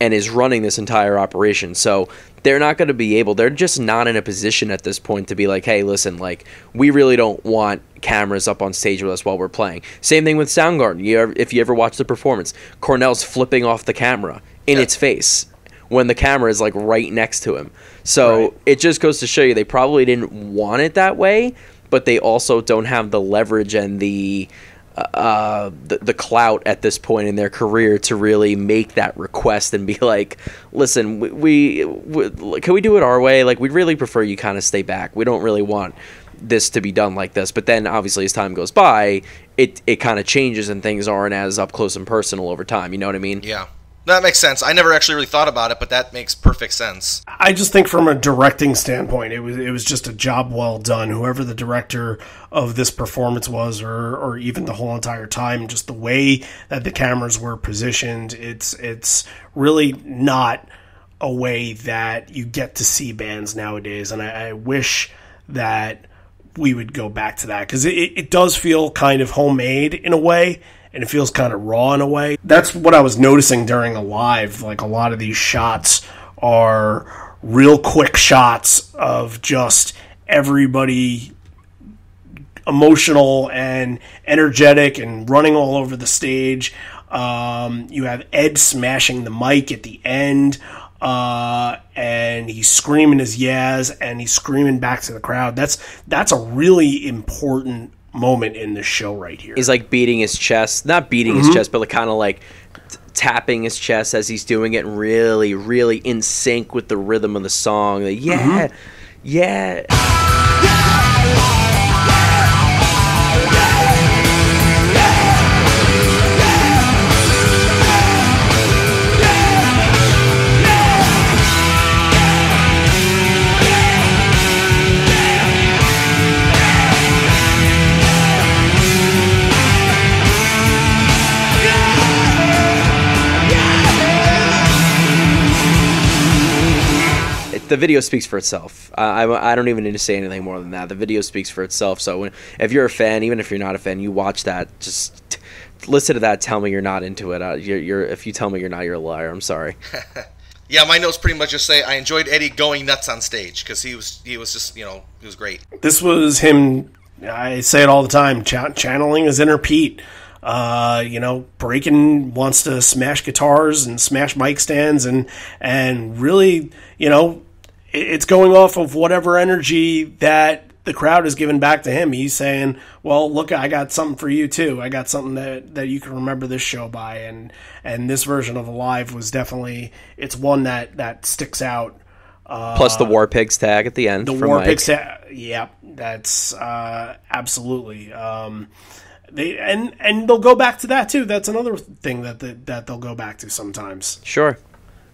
and is running this entire operation. So they're not going to be able, they're just not in a position at this point to be like, hey, listen, like, we really don't want cameras up on stage with us while we're playing. Same thing with Soundgarden. You ever, if you ever watch the performance, Cornell's flipping off the camera in its face when the camera is like right next to him. So Right. it just goes to show you they probably didn't want it that way, but they also don't have the leverage and the uh, the, the clout at this point in their career to really make that request and be like, listen, we, we, we can we do it our way? Like, we'd really prefer you kind of stay back. We don't really want this to be done like this. But then, obviously, as time goes by, it it kind of changes and things aren't as up close and personal over time. You know what I mean? Yeah. That makes sense. I never actually really thought about it, but that makes perfect sense. I just think from a directing standpoint, it was it was just a job well done. Whoever the director of this performance was, or or even the whole entire time, just the way that the cameras were positioned, it's it's really not a way that you get to see bands nowadays. And I, I wish that we would go back to that because it, it does feel kind of homemade in a way and it feels kind of raw in a way. That's what I was noticing during a live. Like a lot of these shots are real quick shots of just everybody emotional and energetic and running all over the stage. Um, you have Ed smashing the mic at the end, uh, and he's screaming his yas, and he's screaming back to the crowd. That's that's a really important moment in the show right here. He's like beating his chest, not beating his mm-hmm. chest, but like kind of like t- tapping his chest as he's doing it, really, really in sync with the rhythm of the song. Like, mm-hmm. yeah, yeah. It- The video speaks for itself. Uh, I, I don't even need to say anything more than that. The video speaks for itself. So when, if you're a fan, even if you're not a fan, you watch that. Just t- listen to that. Tell me you're not into it. Uh, you're, you're if you tell me you're not, you're a liar. I'm sorry. Yeah, my notes pretty much just say I enjoyed Eddie going nuts on stage because he was he was just you know he was great. this was him. I say it all the time, cha- channeling his inner Pete. Uh, you know, Breaking wants to smash guitars and smash mic stands and and really, you know, it- it's going off of whatever energy that the crowd is giving back to him. He's saying, "Well, look, I got something for you too. I got something that that you can remember this show by." And and this version of Alive was definitely it's one that that sticks out. Plus the War Pigs tag at the end. The War Mike. Pigs, yeah, that's uh, absolutely. Um, they and and they'll go back to that too. That's another thing that the, that they'll go back to sometimes. Sure.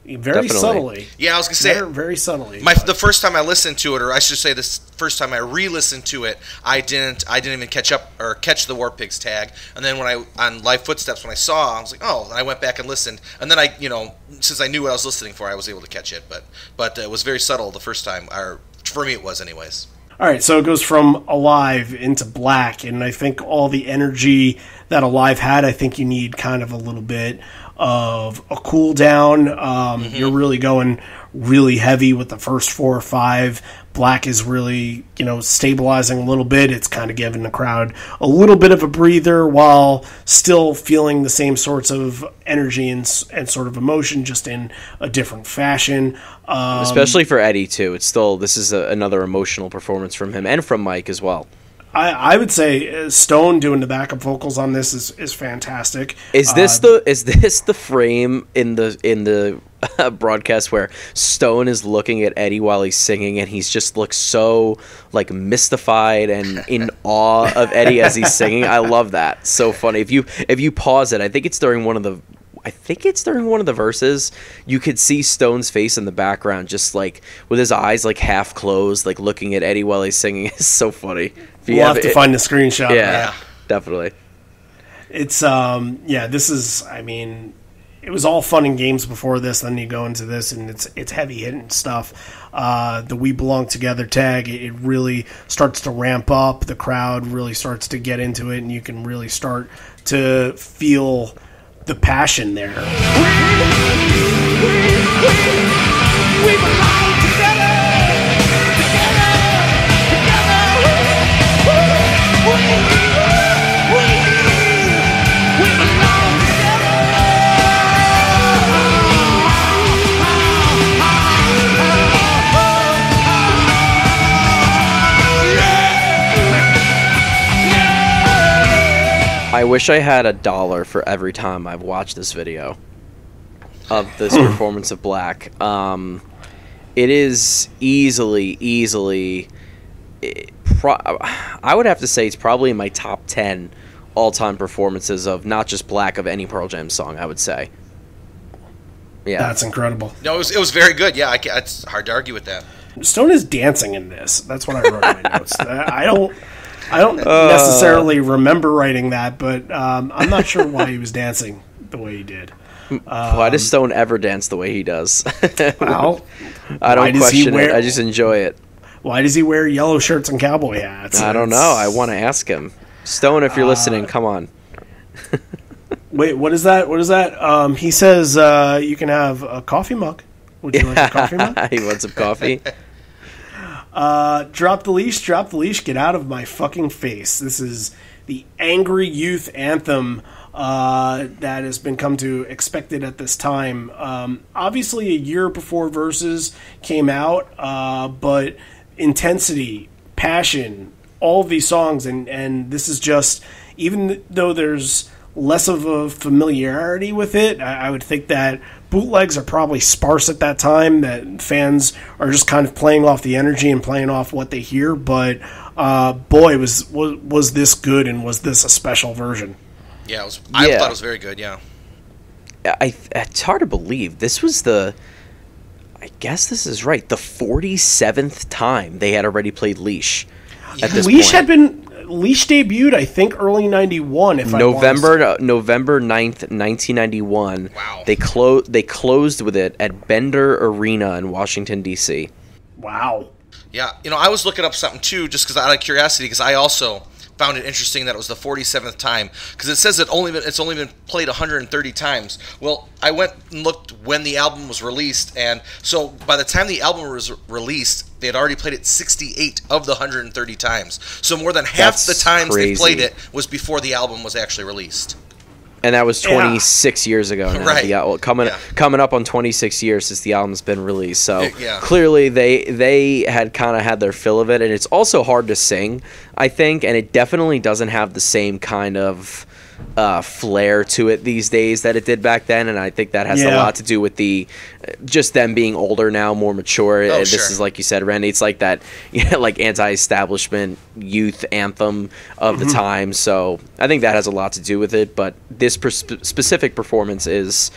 Very Definitely. subtly. Yeah, I was gonna say Very, very subtly. my the first time I listened to it, or I should say this first time I re-listened to it, I didn't I didn't even catch up or catch the War Pigs tag. And then when I on Live Footsteps when I saw, I was like, oh, and I went back and listened. And then I you know since I knew what I was listening for, I was able to catch it. But but uh, it was very subtle the first time, or for me it was anyways. All right, so it goes from Alive into Black, and I think all the energy that Alive had, I think you need kind of a little bit of a cool down. Um, You're really going really heavy with the first four or five. Black is really, you know, stabilizing a little bit. It's kind of giving the crowd a little bit of a breather while still feeling the same sorts of energy and, and sort of emotion, just in a different fashion. Um, Especially for Eddie too. It's still this is a, another emotional performance from him and from Mike as well. I, I would say uh, Stone doing the backup vocals on this is, is fantastic. Is this Uh, the is this the frame in the in the broadcast where Stone is looking at Eddie while he's singing and he's just looks so like mystified and in awe of Eddie as he's singing? I love that. So funny. If you if you pause it, I think it's during one of the I think it's during one of the verses. You could see Stone's face in the background, just like with his eyes like half closed, like looking at Eddie while he's singing. It's so funny. If you we'll have to it- find the screenshot. yeah, Yeah. definitely. It's um yeah, this is I mean it was all fun and games before this, then you go into this and it's it's heavy hitting stuff. Uh the We Belong Together tag, it, it really starts to ramp up, the crowd really starts to get into it and you can really start to feel the passion there. I wish I had a dollar for every time I've watched this video of this performance of Black. Um, it is easily, easily. it pro- I would have to say it's probably in my top ten all-time performances of not just Black of any Pearl Jam song. I would say. Yeah, That's incredible. No, it was it was very good. Yeah, I it's hard to argue with that. Stone is dancing in this. That's what I wrote in my notes. I don't, I don't Uh. necessarily remember writing that, but um, I'm not sure why he was dancing the way he did. why does Stone ever dance the way he does? Well, I don't question wear- it. I just enjoy it. why does he wear yellow shirts and cowboy hats? I don't know. I want to ask him. Stone, if you're listening, come on. Wait, what is that? What is that? Um, he says uh, you can have a coffee mug. Would you like a coffee mug? he wants some coffee. Uh, drop the leash, drop the leash, get out of my fucking face. This is the angry youth anthem uh, that has been come to expected at this time. Um, obviously, a year before Versus came out, uh, but intensity, passion, all these songs, and and this is just even though there's less of a familiarity with it, I, I would think that bootlegs are probably sparse at that time. That fans are just kind of playing off the energy and playing off what they hear. But uh, boy, was was was this good, and was this a special version? Yeah, it was. I Yeah. thought it was very good. Yeah. I it's hard to believe this was the I guess this is right the 47th time they had already played Leash at this Leash point. had been Leash debuted, I think, early '91. If I November want November 9th, 1991. Wow. They closed they closed with it at Bender Arena in Washington DC. wow. Yeah, you know, I was looking up something too, just because out of curiosity, because I also found it interesting that it was the 47th time, because it says it only been, it's only been played 130 times. Well, I went and looked when the album was released, and so by the time the album was released, they had already played it 68 of the 130 times. So more than half That's the times they played it was before the album was actually released. And that was Yeah. 26 years ago now. Right. The al- coming Yeah. coming up on 26 years since the album's been released. So Yeah. clearly they they had kind of had their fill of it and it's also hard to sing, I think, and it definitely doesn't have the same kind of uh, flair to it these days that it did back then and I think that has a lot to do with the just them being older now, more mature. Oh, Uh, this sure. is like you said, Randy. It's like that, yeah, like anti-establishment youth anthem of Mm-hmm. the time. So I think that has a lot to do with it. But this per- specific performance is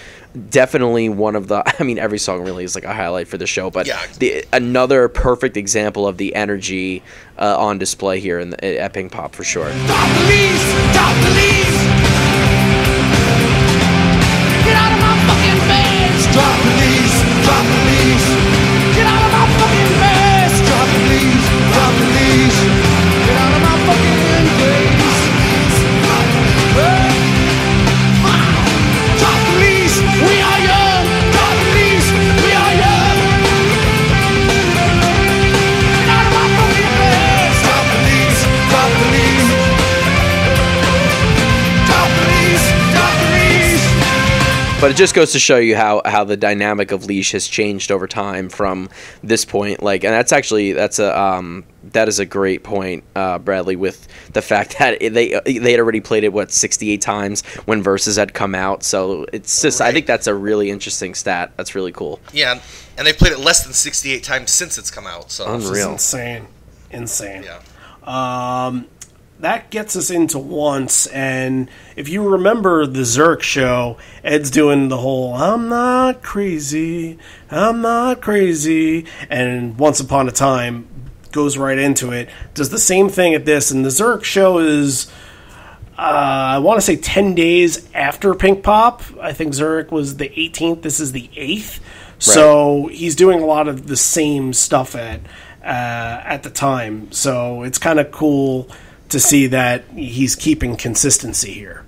definitely one of the. I mean, every song really is like a highlight for the show. But Yeah. the, another perfect example of the energy uh, on display here in the, at Pinkpop for sure. Stop police! Stop police! But it just goes to show you how, how the dynamic of leash has changed over time from this point. Like, and that's actually that's a um, that is a great point, uh, Bradley, with the fact that it, they they had already played it what sixty eight times when Versus had come out. So it's just I think that's a really interesting stat. That's really cool. Yeah, and they've played it less than 68 times since it's come out. So This is Unreal. insane, insane. yeah. Um, that gets us into once, and if you remember the Zurich show, Ed's doing the whole "I'm not crazy, I'm not crazy," and once upon a time goes right into it. Does the same thing at this, and the Zurich show is. Uh, I want to say 10 days after Pinkpop. I think Zurich was the 18th. This is the 8th. So he's doing a lot of the same stuff at uh, at the time. So it's kind of cool to see that he's keeping consistency here.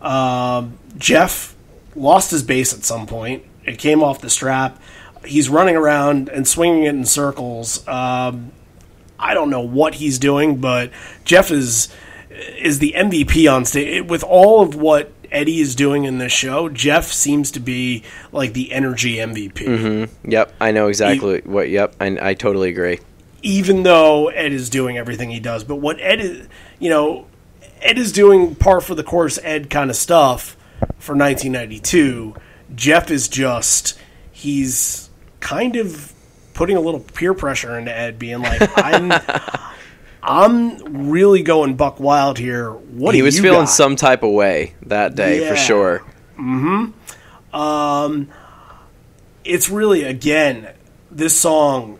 Um, Jeff lost his bass at some point. It came off the strap. He's running around and swinging it in circles. Um, I don't know what he's doing, but Jeff is is the MVP on stage with all of what Eddie is doing in this show. Jeff seems to be like the energy MVP, Yep, I know exactly what. Yep, I, I totally agree. Even though Ed is doing everything he does. But what Ed is, you know, Ed is doing par for the course Ed kind of stuff for 1992. Jeff is just he's kind of putting a little peer pressure into Ed, being like, "I'm." I'm really going buck wild here. What he was feeling got? some type of way that day for Yeah. sure. Mm-hmm. Um, it's really again this song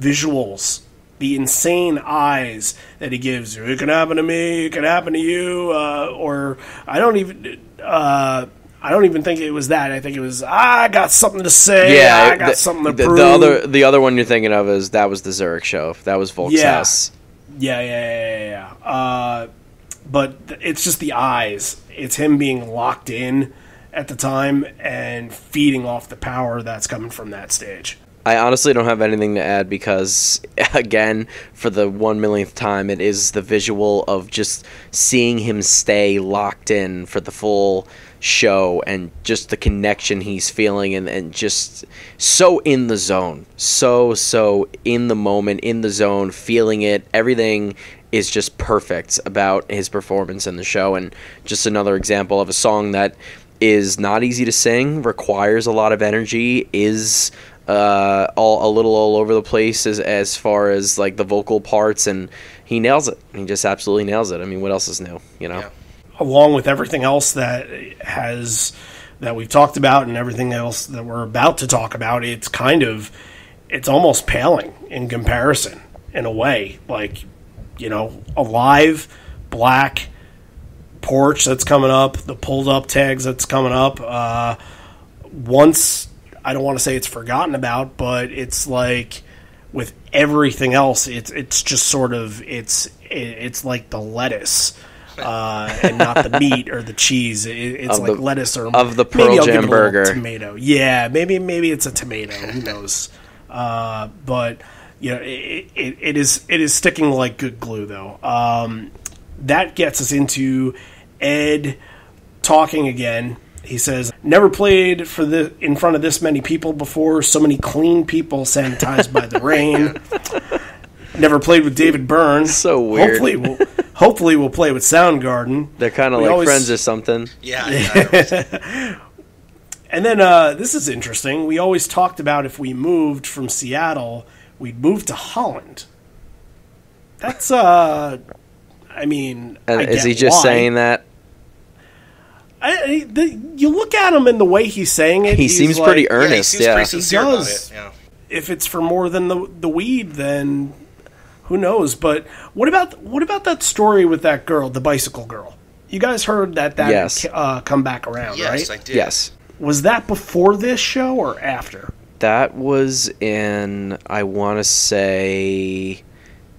visuals the insane eyes that he gives you it can happen to me it can happen to you uh, or i don't even uh, i don't even think it was that i think it was i got something to say Yeah, i got the, something to the, prove the other the other one you're thinking of is that was the Zurich show. That was Volk's Yeah. house. yeah yeah yeah yeah, yeah. Uh, but th- it's just the eyes it's him being locked in at the time and feeding off the power that's coming from that stage I honestly don't have anything to add because, again, for the one millionth time, it is the visual of just seeing him stay locked in for the full show and just the connection he's feeling and, and just so in the zone so so in the moment in the zone feeling it. Everything is just perfect about his performance in the show. And just another example of a song that is not easy to sing requires a lot of energy is uh, all a little all over the place as as far as like the vocal parts and he nails it he just absolutely nails it i mean what else is new you know Yeah. along with everything else that has that we've talked about and everything else that we're about to talk about, it's kind of it's almost paling in comparison in a way. Like, you know, alive, black, porch that's coming up, the pulled up tags that's coming up. Uh, once I don't want to say it's forgotten about, but it's like with everything else, it's it's just sort of it's it's like the lettuce. Uh, and not the meat or the cheese. It, it's Of like the- lettuce or of the maybe Pearl I'll Jam burger. Tomato, yeah, maybe maybe it's a tomato. Who knows? Uh, but you know, it, it, it is it is sticking like good glue though. Um, that gets us into Ed talking again. He says, "Never played for the in front of this many people before. So many clean people sanitized by the rain. Never played with David Byrne. So weird. Hopefully, we'll, hopefully we'll play with Soundgarden. they're kind of like always- friends or something Yeah. yeah. And then uh, this is interesting. We always talked about if we moved from Seattle, we'd move to Holland. That's uh, I mean, and I is get he just why. saying that I, I- the, you look at him in the way he's saying it. he he's seems like, pretty yeah, he earnest seems yeah, pretty sincere does. it. Yeah. If it's for more than the the weed, then who knows? But what about what about that story with that girl, the bicycle girl? You guys heard that that Yes. uh, come back around, Yes, right? I did. yes Was that before this show or after? That was in, I want to say,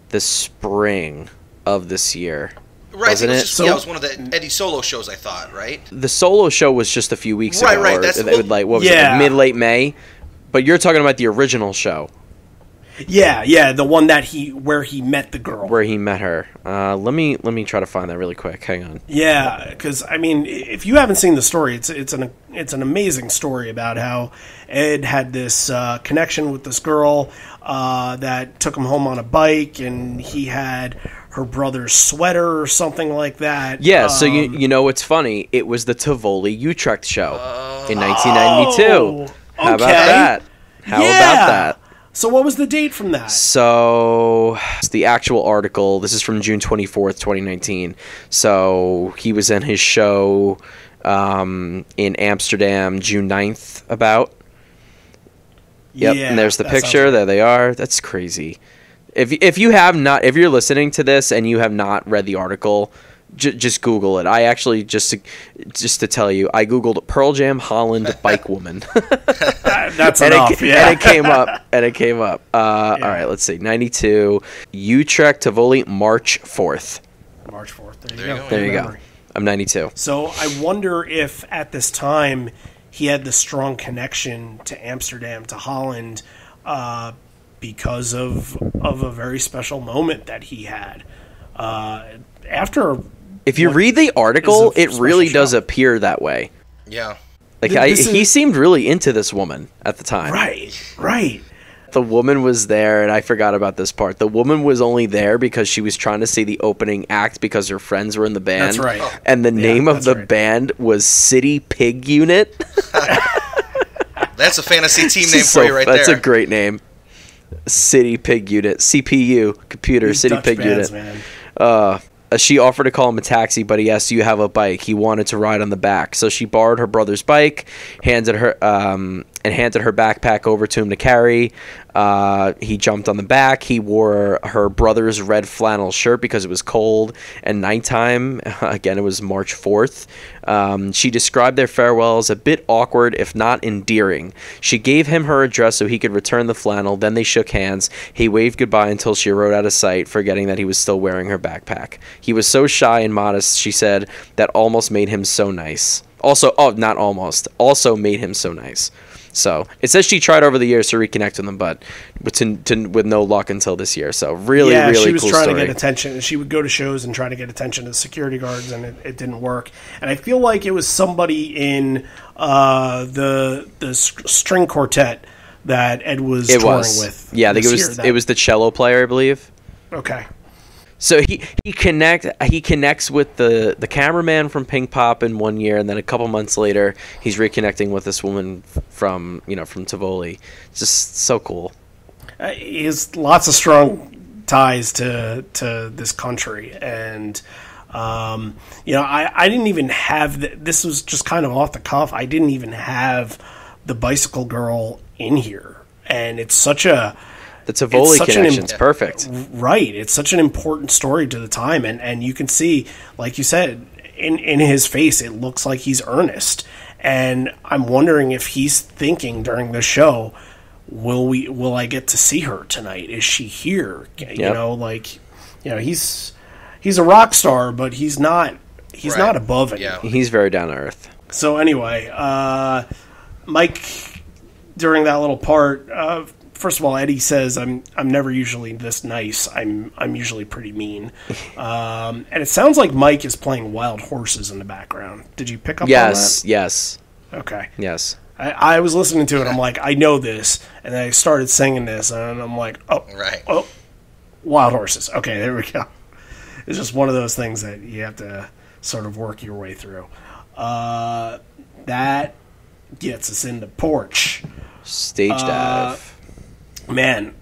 the spring of this year. Right. I think Wasn't it was just, So- yeah, it was one of the Eddie Solo shows. I thought. Right. The solo show was just a few weeks Right, ago. right, or that's- well- would, like what was Yeah. it, mid late May. But you're talking about the original show Yeah, yeah, the one that he where he met the girl. where he met her. Uh, let me let me try to find that really quick. Hang on. Yeah, because I mean, if you haven't seen the story, it's it's an it's an amazing story about how Ed had this uh, connection with this girl uh, that took him home on a bike, and he had her brother's sweater or something like that. Yeah, so you Um, you know it's funny. It was the Tivoli Utrecht show in 1992. Oh, How about that? How Yeah. about that? So what was the date from that? So it's the actual article. This is from June twenty fourth, twenty nineteen. So he was in his show um, in Amsterdam, June 9th, About. Yep, Yeah, and there's the picture. right. There they are. That's crazy. If if you have not, if you're listening to this and you have not read the article, j- just Google it. I actually just to, just to tell you, I googled Pearl Jam Holland bike woman. That's and, enough. it, yeah. and it came up. And it came up. Uh, Yeah. All right, let's see. 92. Utrecht Tivoli, March 4th. March fourth. There you There go. you go. There Good you go. I'm 92. So I wonder if at this time he had the strong connection to Amsterdam, to Holland, uh, because of of a very special moment that he had. Uh, after If you read the article, it really special does appear that way. Yeah. Like Th- I, this he seemed really into this woman at the time. right, right, The woman was there, and I forgot about this part. The woman was only there because she was trying to see the opening act because her friends were in the band. That's right. And the name of the right. band was City Pig Unit. That's a fantasy team name So for you right that's there. That's a great name. City Pig Unit, CPU, computer, These City Dutch Pig bands, Unit. man. Uh, she offered to call him a taxi, but he asked, "Do you have a bike?" He wanted to ride on the back, so she borrowed her brother's bike, handed her um, and handed her backpack over to him to carry. Uh, he jumped on the back. He wore her brother's red flannel shirt because it was cold and nighttime. Again, it was March fourth. Um, she described their farewell as a bit awkward, if not endearing. She gave him her address so he could return the flannel. Then they shook hands. He waved goodbye until she rode out of sight, forgetting that he was still wearing her backpack. He was so shy and modest, she said, that almost made him so nice. Also, oh, not almost, also made him so nice. So it says she tried over the years to reconnect with him, but to, to, with no luck until this year. So really, yeah, really she was cool trying story. to get attention. She would go to shows and try to get attention to security guards, and it, it didn't work. And I feel like it was somebody in uh, the the string quartet that Ed was it touring was with. yeah, I think it was year it was the cello player, I believe. okay. So he he connect he connects with the the cameraman from Pinkpop in one year, and then a couple months later, he's reconnecting with this woman from you know from Tivoli. Just so cool. Uh, he has lots of strong ties to to this country, and um, you know, I, I didn't even have the, this was just kind of off the cuff. I didn't even have the bicycle girl in here, and it's such a The Tivoli such an connection's perfect. right. It's such an important story to the time, and and you can see, like you said, in in his face, it looks like he's earnest, and I'm wondering if he's thinking during the show, will we will I get to see her tonight? Is she here? You Yep. know, like you know, he's he's a rock star, but he's not he's Right. not above it. Yeah. He's very down to earth. So anyway, uh, Mike, during that little part, uh, first of all, Eddie says, "I'm I'm never usually this nice. I'm I'm usually pretty mean," um, and it sounds like Mike is playing Wild Horses in the background. Did you pick up Yes, yes, on that? Okay. yes. I, I was listening to it. I'm like, I know this, and then I started singing this, and I'm like, oh, Right. oh, Wild Horses. Okay, there we go. It's just one of those things that you have to sort of work your way through. Uh, that gets us into porch. Stage Uh, dive. Man,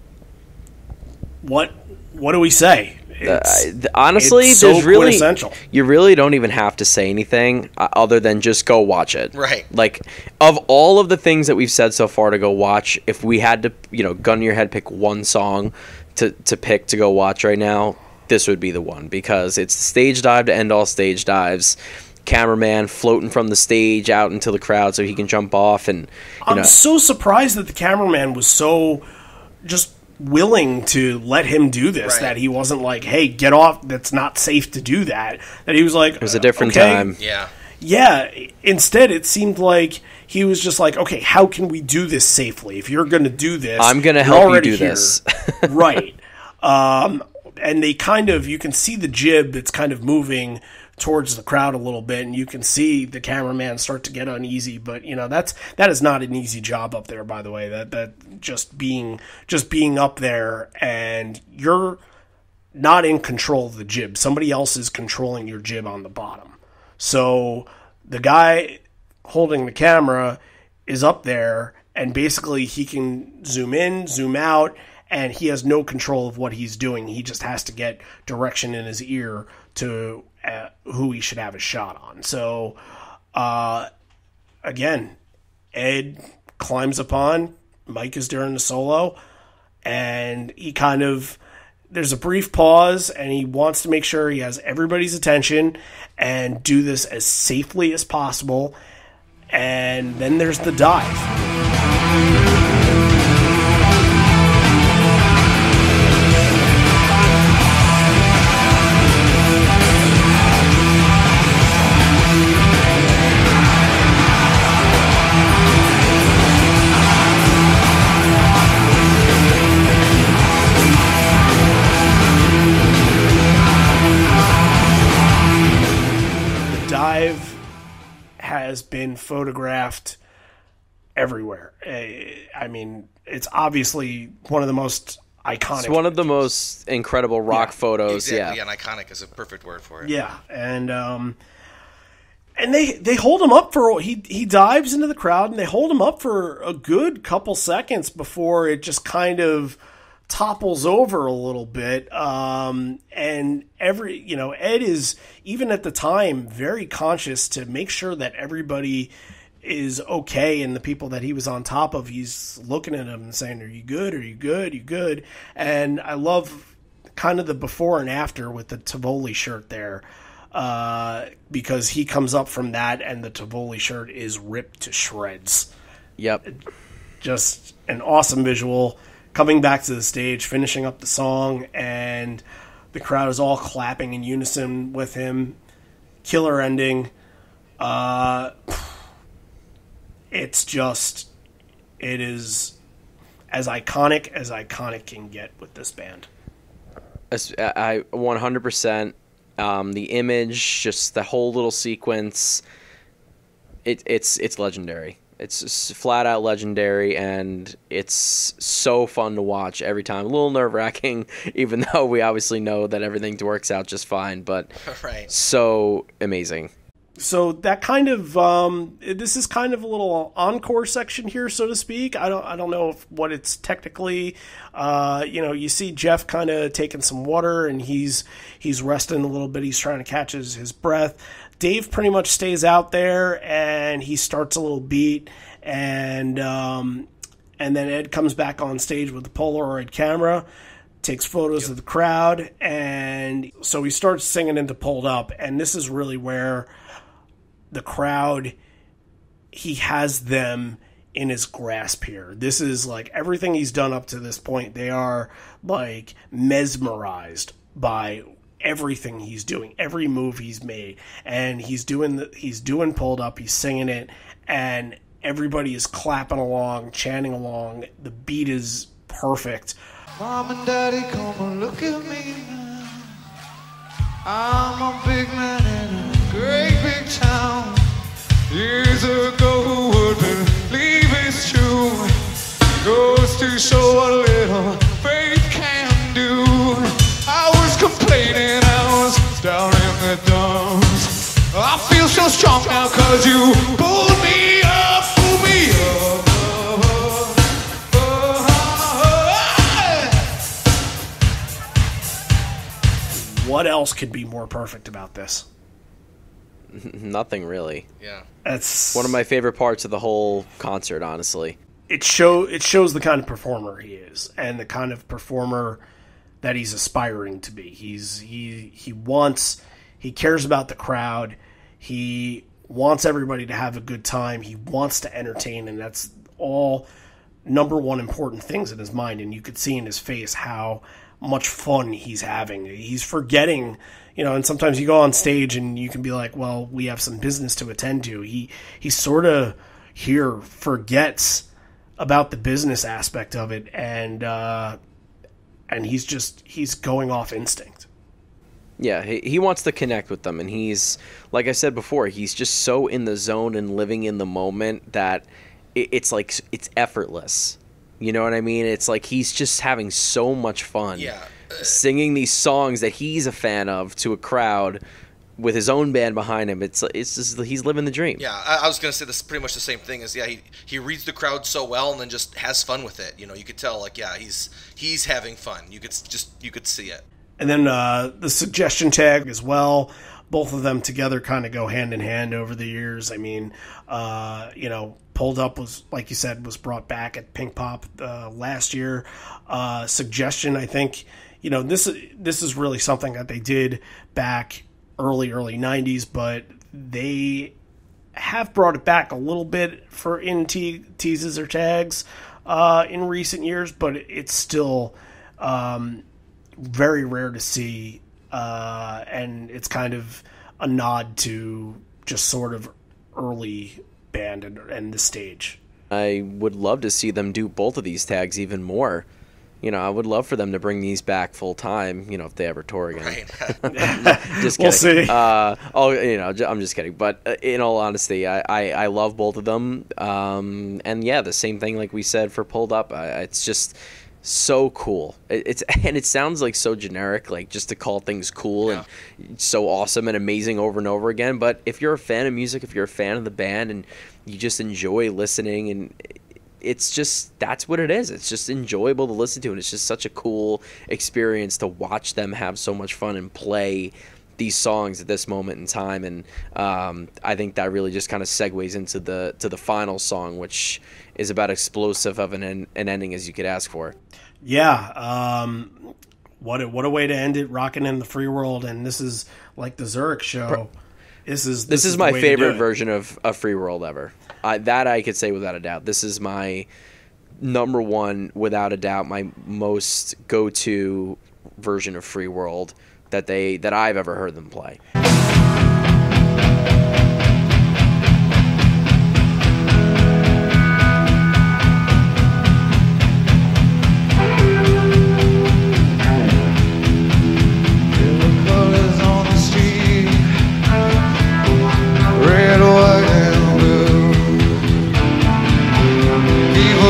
what what do we say? Uh, It's, honestly, it's so there's really quintessential. you really don't even have to say anything uh, other than just go watch it. Right. Like of all of the things that we've said so far to go watch, if we had to, you know, gun your head pick one song to to pick to go watch right now, this would be the one because it's stage dive to end all stage dives. Cameraman floating from the stage out into the crowd so he can jump off and you I'm know so surprised that the cameraman was so just willing to let him do this. Right. That he wasn't like, "Hey, get off! That's not safe to do that." That he was like, it was a different okay. time. Yeah. Yeah. Instead, it seemed like he was just like, "Okay, how can we do this safely? If you're going to do this, I'm gonna help you do here." this. right. Um, and they kind of you can see the jib that's kind of moving towards the crowd a little bit and you can see the cameraman start to get uneasy but you know that's that is not an easy job up there by the way. That that just being just being up there and you're not in control of the jib. Somebody else is controlling your jib on the bottom. So the guy holding the camera is up there and basically he can zoom in, zoom out, and he has no control of what he's doing. He just has to get direction in his ear to uh, who he should have a shot on. So, uh, again, Ed climbs upon, Mike is during the solo, and he kind of there's a brief pause and he wants to make sure he has everybody's attention and do this as safely as possible and then there's the dive has been photographed everywhere. Eh, I mean, it's obviously one of the most iconic. It's one of the most incredible rock Yeah, photos. Exactly. Yeah. And iconic is a perfect word for it. Yeah, and um, and they they hold him up for he he dives into the crowd and they hold him up for a good couple seconds before it just kind of topples over a little bit. Um, and every you know Ed is even at the time very conscious to make sure that everybody is okay and the people that he was on top of he's looking at them and saying are you good are you good are you good and i love kind of the before and after with the Tivoli shirt there, uh, because he comes up from that and the Tivoli shirt is ripped to shreds. Yep. Just an awesome visual. Coming back to the stage, finishing up the song, and the crowd is all clapping in unison with him. Killer ending. Uh, it's just, it is as iconic as iconic can get with this band. I 100%. Um, the image, just the whole little sequence, it, it's it's legendary. It's flat out legendary, and it's so fun to watch every time. A little nerve wracking, even though we obviously know that everything works out just fine, but right. so amazing. so that kind of um, this is kind of a little encore section here, so to speak. I don't I don't know if, what it's technically. Uh, you know, you see Jeff kind of taking some water and he's he's resting a little bit. He's trying to catch his, his breath. Dave pretty much stays out there and he starts a little beat and um, and then Ed comes back on stage with the Polaroid camera takes photos of the crowd and so he starts singing into pulled up and this is really where the crowd he has them in his grasp here. This is like everything he's done up to this point they are like mesmerized by everything he's doing every move he's made and he's doing the, he's doing pulled up he's singing it and everybody is clapping along chanting along the beat is perfect Mom and Daddy, come and look at me. I'm a big man in a great big town. Years ago, who would believe it's true? Goes to show what little faith was complaining, I down in the dumps. I feel so strong now, cause you pulled me up, pulled me up. what else could be more perfect about this Nothing really. Yeah. that's One of my favorite parts of the whole concert, honestly. it show it shows the kind of performer he is and the kind of performer that he's aspiring to be. He's he he wants he cares about the crowd. He wants everybody to have a good time. He wants to entertain and that's all number one important things in his mind and you could see in his face how much fun he's having. He's forgetting, you know, and sometimes you go on stage and you can be like, well, we have some business to attend to. He he sort of here forgets about the business aspect of it and uh and he's just he's going off instinct. Yeah, he, he wants to connect with them, and he's like I said before, he's just so in the zone and living in the moment that it, it's like it's effortless. You know what I mean? It's like he's just having so much fun. Yeah. singing these songs that he's a fan of to a crowd with his own band behind him. It's it's just he's living the dream. Yeah, I, I was gonna say this is pretty much the same thing. Is yeah, he he reads the crowd so well and then just has fun with it. You know, you could tell like yeah, he's he's having fun. You could just you could see it. And then uh, the suggestion tag as well. Both of them together kind of go hand in hand over the years. I mean, uh, you know, pulled up was like you said was brought back at Pinkpop uh, last year. Uh, suggestion, I think, you know, this this is really something that they did back early early '90s, but they have brought it back a little bit for in te- teases or tags uh, in recent years, but it's still um, very rare to see, uh, and it's kind of a nod to just sort of early band and, and the stage. I would love to see them do both of these tags even more. You know, I would love for them to bring these back full time. You know, if they ever tour again. Right. just kidding. We'll see. Uh, oh, you know, j- I'm just kidding. But uh, in all honesty, I, I, I love both of them. Um, and yeah, the same thing like we said for Pulled Up. I, it's just so cool. It, it's and it sounds like so generic, like just to call things cool and so awesome and amazing over and over again. But if you're a fan of music, if you're a fan of the band, and you just enjoy listening and it's just that's what it is. It's just enjoyable to listen to, and it's just such a cool experience to watch them have so much fun and play these songs at this moment in time. And um, I think that really just kind of segues into the to the final song, which is about explosive of an en- an ending as you could ask for. Yeah, um, what a, what a way to end it, rocking in the free world, and this is like the Zurich show. This is This, is, the my way to do favorite version of, of Free World ever. I, that I could say without a doubt. This is my number one, without a doubt, my most go to version of Free World that they that I've ever heard them play.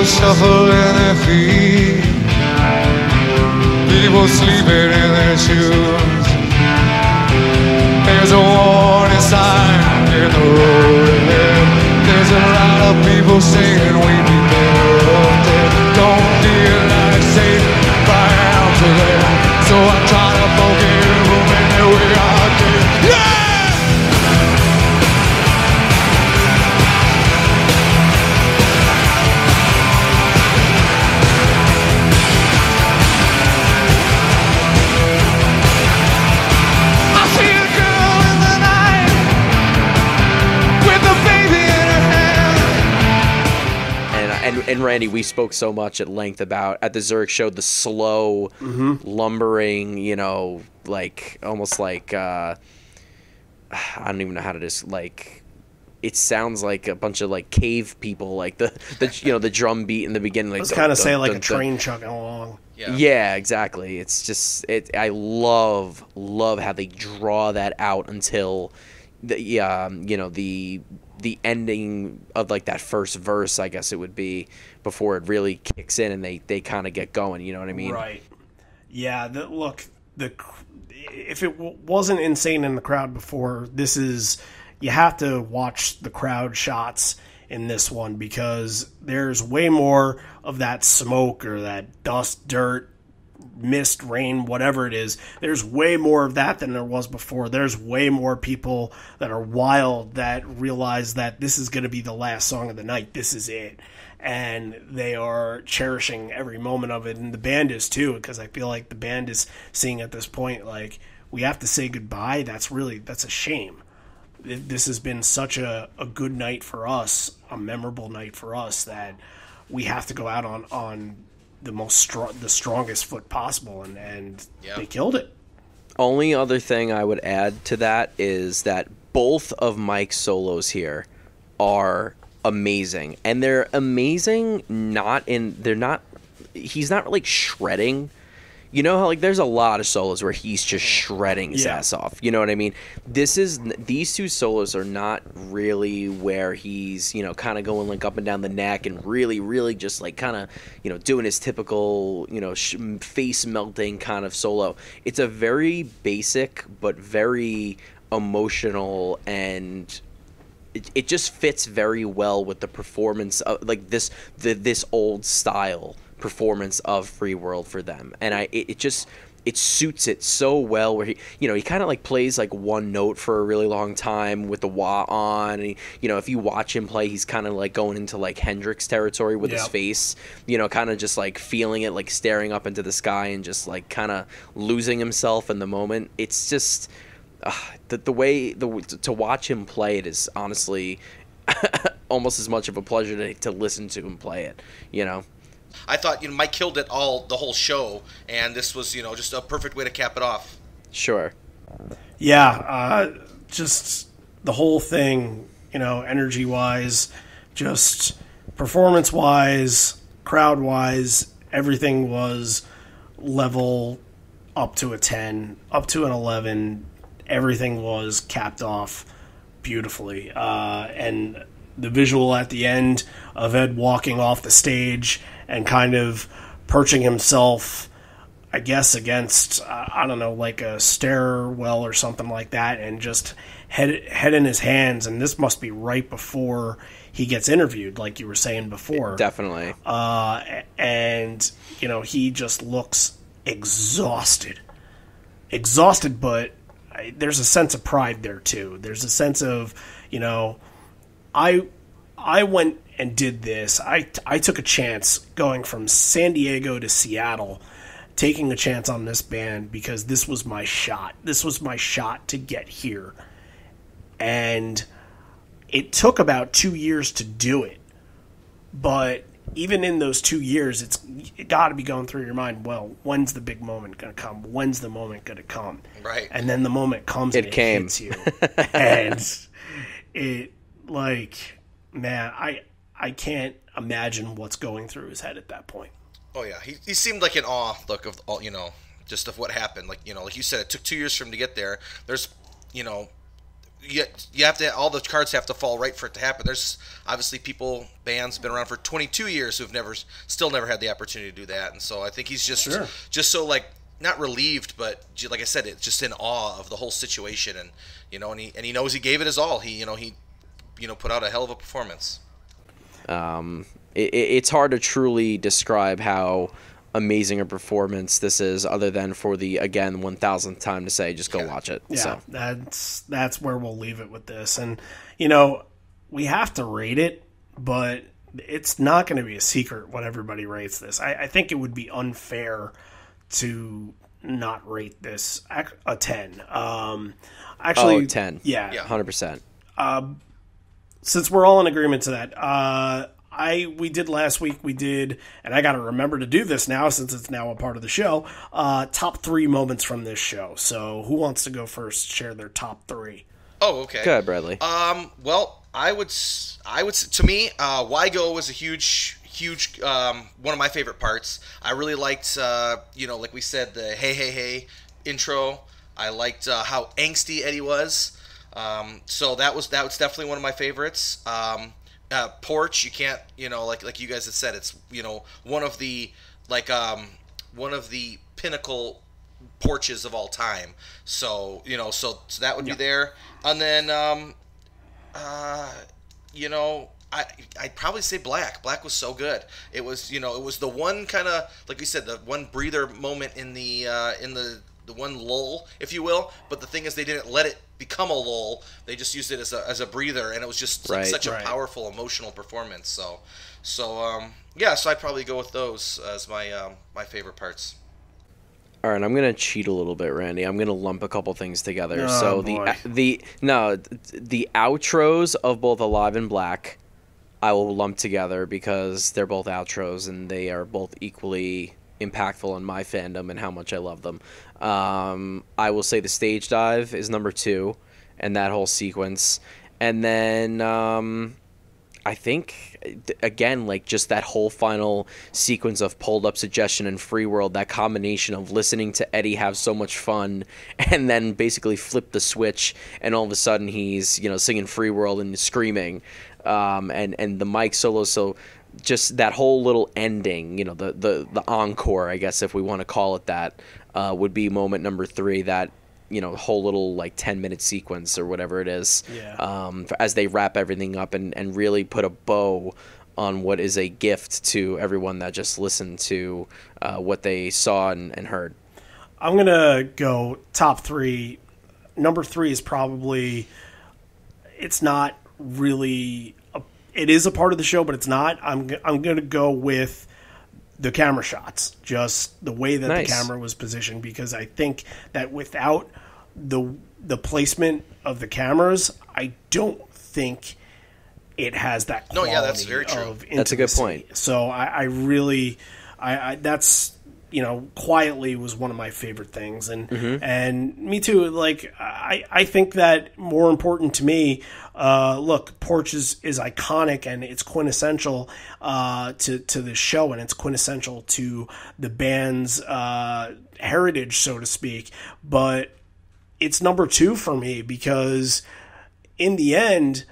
People shuffling their feet. People sleeping in their shoes. There's a warning sign in the road ahead. There's a lot of people saying we'd be better off dead. Don't feel like saying bye out to them. So I try to forgive them any way I can. Yeah! And and and Randy, we spoke so much at length about at the Zurich show the slow, Mm-hmm. lumbering, you know, like almost like uh, I don't even know how to just like. It sounds like a bunch of like cave people, like the, the you know the drum beat in the beginning. Like Let's kind of dun, say like dun, a dun. train chugging along. Yeah. Yeah, exactly. It's just it. I love love how they draw that out until the um, you know the the ending of like that first verse. I guess it would be before it really kicks in and they they kind of get going. You know what I mean? Right. Yeah. The, look, the if it w- wasn't insane in the crowd before, this is you have to watch the crowd shots in this one because there's way more of that smoke or that dust, dirt, mist, rain, whatever it is. There's way more of that than there was before. There's way more people that are wild that realize that this is going to be the last song of the night. This is it. And they are cherishing every moment of it. And the band is too, because I feel like the band is seeing at this point, like, we have to say goodbye. That's really, that's a shame. This has been such a, a good night for us, a memorable night for us, that we have to go out on, on the most str- the strongest foot possible, and and Yeah. they killed it. Only other thing I would add to that is that both of Mike's solos here are amazing, and they're amazing. Not in they're not. He's not like shredding. You know how like there's a lot of solos where he's just shredding his Yeah. ass off. You know what I mean? This is these two solos are not really where he's you know kind of going like up and down the neck and really really just like kind of you know doing his typical you know sh- face melting kind of solo. It's a very basic but very emotional and it, it just fits very well with the performance of like this the this old style performance of free world for them. And i it, it just it suits it so well where he you know he kind of like plays like one note for a really long time with the wah on. And he, you know if you watch him play he's kind of like going into like hendrix territory with his face you know kind of just like feeling it like staring up into the sky and just like kind of losing himself in the moment. It's just uh, the the way the to watch him play it is honestly almost as much of a pleasure to, to listen to him play it. You know, I thought you know Mike killed it all the whole show, and this was you know just a perfect way to cap it off. sure. Yeah, uh, just the whole thing, you know, energy wise, just performance wise, crowd wise, everything was level up to a 10, up to an 11. Everything was capped off beautifully. Uh, and the visual at the end of Ed walking off the stage and kind of perching himself I guess against uh, I don't know like a stairwell or something like that, and just head head in his hands. And this must be right before he gets interviewed, like you were saying before. Definitely. Uh, and you know he just looks exhausted, exhausted. But there's a sense of pride there too. There's a sense of you know, I I went and did this. I I took a chance going from San Diego to Seattle, taking a chance on this band because this was my shot. This was my shot to get here. And it took about 2 years to do it. But even in those 2 years it's it got to be going through your mind, well, when's the big moment going to come? When's the moment going to come? Right. And then the moment comes It and came. it hits you. and it like man, I I can't imagine what's going through his head at that point. Oh yeah, he, he seemed like in awe, look of all you know, just of what happened. Like you know, like you said, it took two years for him to get there. There's, you know, you, you have to all the cards have to fall right for it to happen. There's obviously people bands been around for 22 years who've never still never had the opportunity to do that, and so I think he's just Sure. just so like not relieved, but like I said, it's just in awe of the whole situation, and you know, and he and he knows he gave it his all. He you know he you know put out a hell of a performance. Um, it, it- it's hard to truly describe how amazing a performance this is, other than for the again one thousandth time to say, just go watch it. Yeah, So that's that's where we'll leave it with this. And you know, we have to rate it, but it's not going to be a secret what everybody rates this. I, I think it would be unfair to not rate this a ten. Um, actually, oh, 10. Yeah, Yeah. hundred percent. Since we're all in agreement to that, uh, I we did last week. We did, and I got to remember to do this now since it's now a part of the show. Uh, top three moments from this show. So, who wants to go first? Share their top three. Oh, okay. Go ahead, Bradley. Um, well, I would, s- I would, s- to me, uh, Why Go was a huge, huge, um, one of my favorite parts. I really liked, uh, you know, like we said, the Hey Hey Hey intro. I liked uh, how angsty Eddie was. Um, so that was that was definitely one of my favorites. Um, uh, Porch, you can't, you know, like like you guys have said, it's you know one of the like um, one of the pinnacle porches of all time. So you know, so, so that would be there. And then, um, uh, you know, I I'd probably say Black. Black was so good. It was you know it was the one kind of like you said the one breather moment in the uh, in the the one lull, if you will. But the thing is, they didn't let it become a lull. They just used it as a, as a breather, and it was just like, Right. such a Right. powerful emotional performance. So, so um, yeah, so I'd probably go with those as my um, my favorite parts. All right, I'm gonna cheat a little bit, Randy. I'm gonna lump a couple things together. Oh, so boy. the the no the outros of both Alive and Black, I will lump together because they're both outros and they are both equally impactful in my fandom and how much I love them. Um, I will say the stage dive is number two, and that whole sequence, and then um, I think again, like just that whole final sequence of pulled up suggestion and free world, that combination of listening to Eddie have so much fun and then basically flip the switch and all of a sudden he's, you know, singing free world and screaming. Um, and, and the Mike solo, so just that whole little ending, you know, the, the, the encore, I guess, if we want to call it that, uh, would be moment number three, that, you know, whole little like 10 minute sequence or whatever it is Yeah. um, as they wrap everything up and, and really put a bow on what is a gift to everyone that just listened to uh, what they saw and, and heard. I'm gonna go top three. Number three is probably. It's not really. A, it is a part of the show, but it's not. I'm I'm gonna go with the camera shots, just the way that Nice. the camera was positioned, because I think that without the the placement of the cameras, I don't think it has that. No, yeah, that's very true. Of That's a good point. So I, I really, I, I that's you know, quietly was one of my favorite things, and Mm-hmm. and me too. Like I, I think that more important to me. Uh, look, Porch is, is iconic and it's quintessential uh, to to the show, and it's quintessential to the band's uh, heritage, so to speak. But it's number two for me because in the end,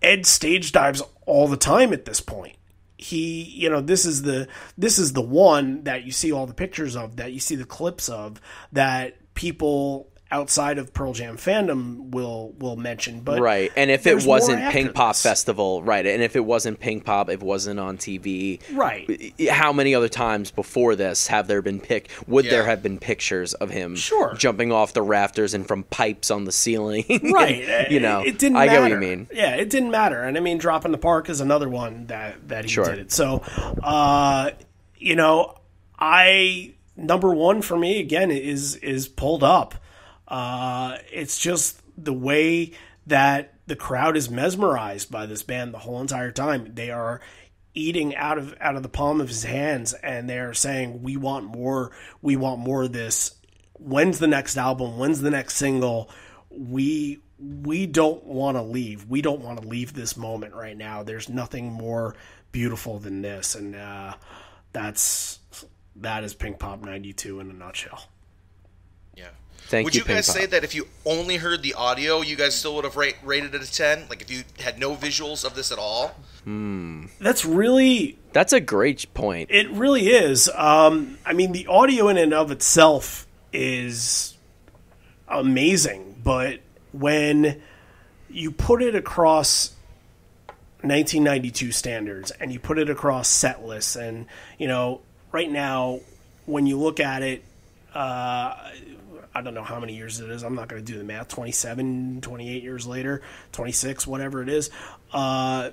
Ed stage dives all the time at this point. He, you know, this is the this is the one that you see all the pictures of, that you see the clips of, that people outside of Pearl Jam fandom will will mention. But Right. And if it wasn't after Pink Pop this. Festival, right. And if it wasn't Pinkpop, it wasn't on TV. Right. How many other times before this have there been pic would there have been pictures of him Sure. jumping off the rafters and from pipes on the ceiling? right you know. it, it didn't I matter. get what you mean. yeah it didn't matter and i mean drop in the park is another one that that he Sure. did it so uh you know i number one for me again is is pulled up uh it's just the way that the crowd is mesmerized by this band the whole entire time. They are eating out of out of the palm of his hands and they're saying we want more. We want more of this. When's the next album? When's the next single? We we don't want to leave. We don't want to leave this moment right now. There's nothing more beautiful than this. And uh that's that is Pinkpop 92 in a nutshell. Yeah. Thank would you, you, guys Ping say that if you only heard the audio, you guys still would have rate, rated it a 10? Like if you had no visuals of this at all? That's really That's a great point. It really is. Um, I mean, the audio in and of itself is amazing, but when you put it across 1992 standards and you put it across set lists, and you know, right now, when you look at it, uh, I don't know how many years it is. I'm not going to do the math. 27, 28 years later, 26, whatever it is. Uh,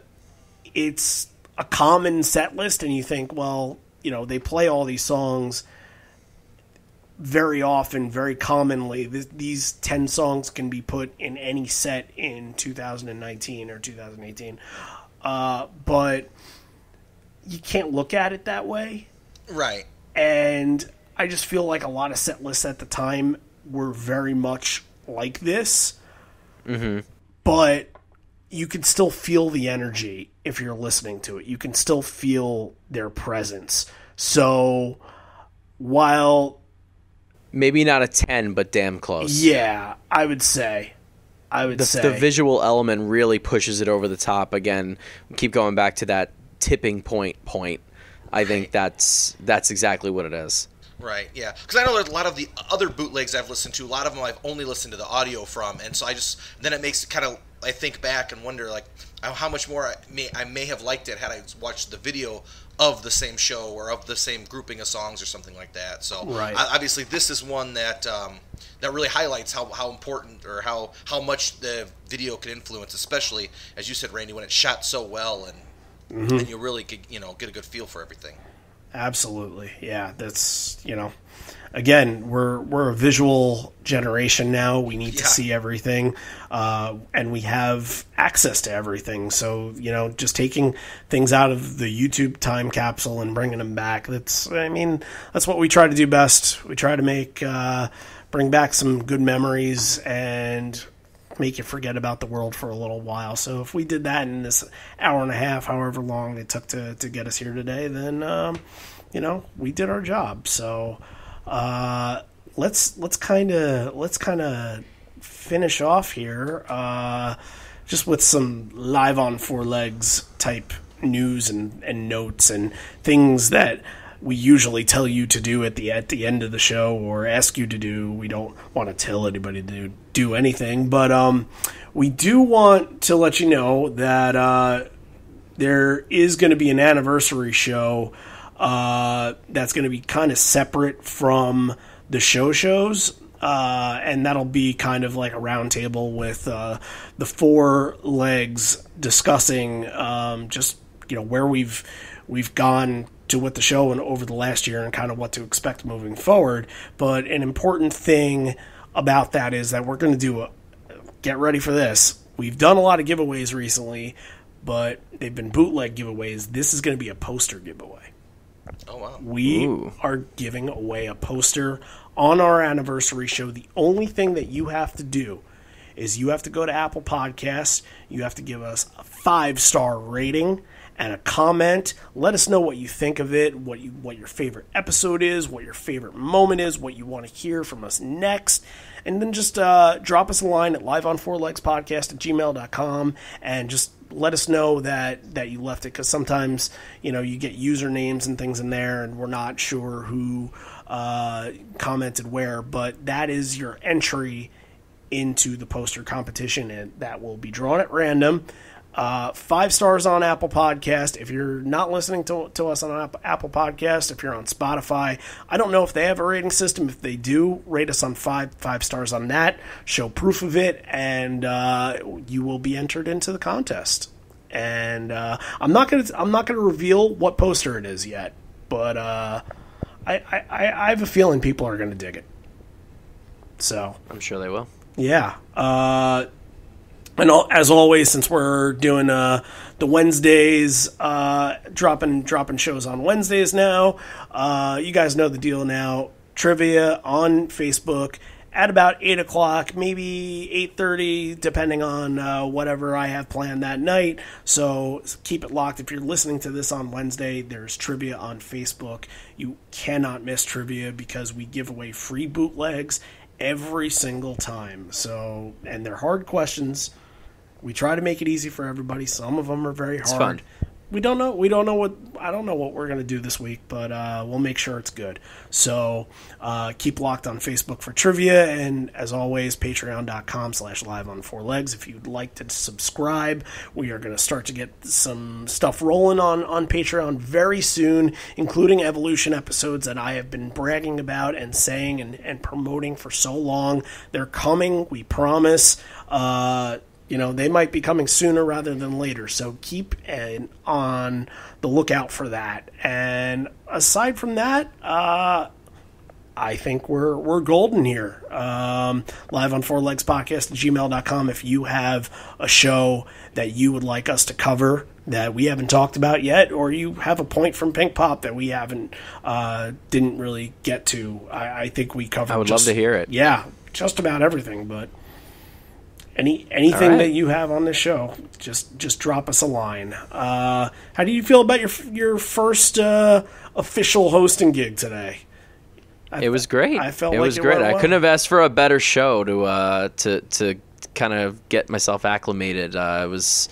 it's a common set list and you think well you know they play all these songs very often very commonly Th- these 10 songs can be put in any set in 2019 or 2018 uh, but you can't look at it that way Right. and I just feel like a lot of set lists at the time were very much like this. Mm-hmm. But you can still feel the energy if you're listening to it. You can still feel their presence. So while Maybe not a 10, but damn close. yeah, I would say I would The, say the visual element really pushes it over the top. Again, keep going back to that tipping point point. I think that's that's exactly what it is. Right, yeah. Because I know there's a lot of the other bootlegs I've listened to, a lot of them I've only listened to the audio from, and so I just then it makes it kind of I think back and wonder like how much more I may I may have liked it had I watched the video of the same show or of the same grouping of songs or something like that. So Right. I- obviously this is one that um, that really highlights how, how important or how how much the video can influence, especially as you said, Randy, when it's shot so well and and you really could you know get a good feel for everything. Absolutely. Yeah, that's, you know, again, we're we're a visual generation now. We need to see everything. Uh, and we have access to everything. So, you know, just taking things out of the YouTube time capsule and bringing them back, that's I mean, that's what we try to do best. We try to make uh, bring back some good memories and make you forget about the world for a little while. So if we did that in this hour and a half, however long it took to, to get us here today, then um, you know we did our job. So uh, let's let's kind of let's kind of finish off here uh, just with some live on four legs type news and, and notes and things that we usually tell you to do at the at the end of the show or ask you to do. We don't want to tell anybody to do anything, but um, we do want to let you know that uh, there is going to be an anniversary show uh, that's going to be kind of separate from the show shows. Uh, and that'll be kind of like a roundtable with uh, the four legs discussing um, just you know where we've we've gone to with the show and over the last year and kind of what to expect moving forward. But an important thing about that is that we're going to do a get ready for this. We've done a lot of giveaways recently, but they've been bootleg giveaways. This is going to be a poster giveaway. Oh wow. We Ooh. are giving away a poster on our anniversary show. The only thing that you have to do is you have to go to Apple Podcasts, you have to give us a five star rating and a comment. Let us know what you think of it, what you what your favorite episode is, what your favorite moment is, what you want to hear from us next. And then just uh, drop us a line at live on four legs at gmail.com and just let us know that that you left it because sometimes you know you get usernames and things in there and we're not sure who uh, commented where but that is your entry into the poster competition and that will be drawn at random uh, five stars on apple podcast if you're not listening to, to us on apple podcast if you're on spotify i don't know if they have a rating system if they do rate us on five five stars on that show proof of it and uh, you will be entered into the contest and uh, i'm not gonna i'm not gonna reveal what poster it is yet but uh, I, I, I I have a feeling people are gonna dig it so I'm sure they will. yeah. And al- as always, since we're doing uh, the Wednesdays, uh, dropping dropping shows on Wednesdays now, uh, you guys know the deal now. Trivia on Facebook at about eight o'clock, maybe eight thirty, depending on uh, whatever I have planned that night. So keep it locked. If you're listening to this on Wednesday, there's trivia on Facebook. You cannot miss trivia because we give away free bootlegs every single time. So, and they're hard questions. We try to make it easy for everybody. Some of them are very hard. fun. We don't know. We don't know what. I don't know what we're gonna do this week, but uh, we'll make sure it's good. So uh, keep locked on Facebook for trivia, and as always, Patreon.com/slash Live on Four Legs. If you'd like to subscribe, we are gonna start to get some stuff rolling on on Patreon very soon, including evolution episodes that I have been bragging about and saying and, and promoting for so long. They're coming. We promise. Uh, you know they might be coming sooner rather than later so keep an, on the lookout for that and aside from that uh, I think we're we're golden here. Um, live on four legs podcast at gmail.com if you have a show that you would like us to cover that we haven't talked about yet, or you have a point from Pinkpop that we haven't uh, didn't really get to. I, I think we covered I would love to hear it. Yeah, just about everything, but any anything right. that you have on this show, just just drop us a line. Uh, how do you feel about your your first uh, official hosting gig today? I It was great. I felt it like was it great. I couldn't have asked for a better show to uh, to to kind of get myself acclimated. Uh, it was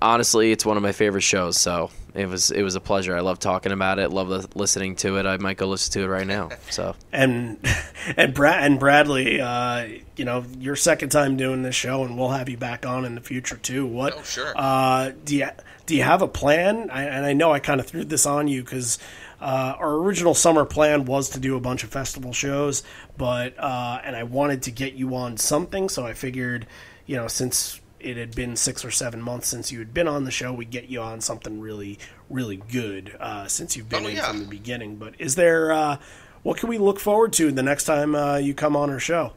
honestly, it's one of my favorite shows. So it was it was a pleasure. I love talking about it. Love li- listening to it. I might go listen to it right now. So and and Brad and Bradley, uh, you know, your second time doing this show, and we'll have you back on in the future too. What? Oh, sure. Uh, do you do you have a plan? I, and I know I kind of threw this on you because. Uh, our original summer plan was to do a bunch of festival shows, but uh, and I wanted to get you on something, so I figured, you know, since it had been six or seven months since you had been on the show, we'd get you on something really, really good uh, since you've been Oh, in yeah. from the beginning. But is there uh, what can we look forward to the next time uh, you come on our show?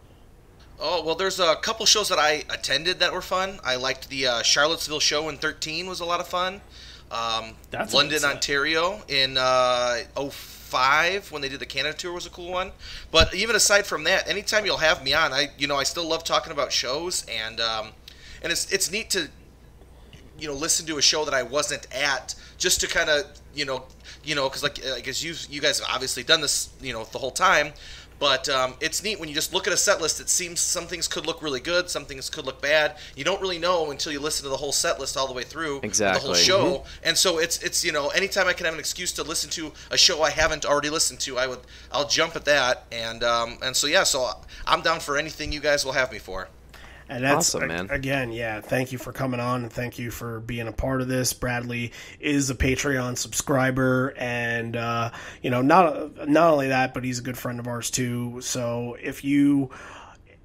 Oh well, there's a couple shows that I attended that were fun. I liked the uh, Charlottesville show in 13 was a lot of fun. Um, That's London. Ontario in uh, 05 when they did the Canada tour was a cool one. But even aside from that, anytime you'll have me on, I you know I still love talking about shows and um, and it's it's neat to you know listen to a show that I wasn't at just to kind of you know you know because like because you you guys have obviously done this you know the whole time but um, it's neat when you just look at a set list it seems some things could look really good some things could look bad. You don't really know until you listen to the whole set list all the way through exactly. the whole show. And so it's it's you know anytime I can have an excuse to listen to a show I haven't already listened to I would I'll jump at that. And um, and so yeah so I'm down for anything you guys will have me for And that's Awesome, man. again, yeah. Thank you for coming on, and thank you for being a part of this. Bradley is a Patreon subscriber, and uh, you know, not not only that, but he's a good friend of ours too. So if you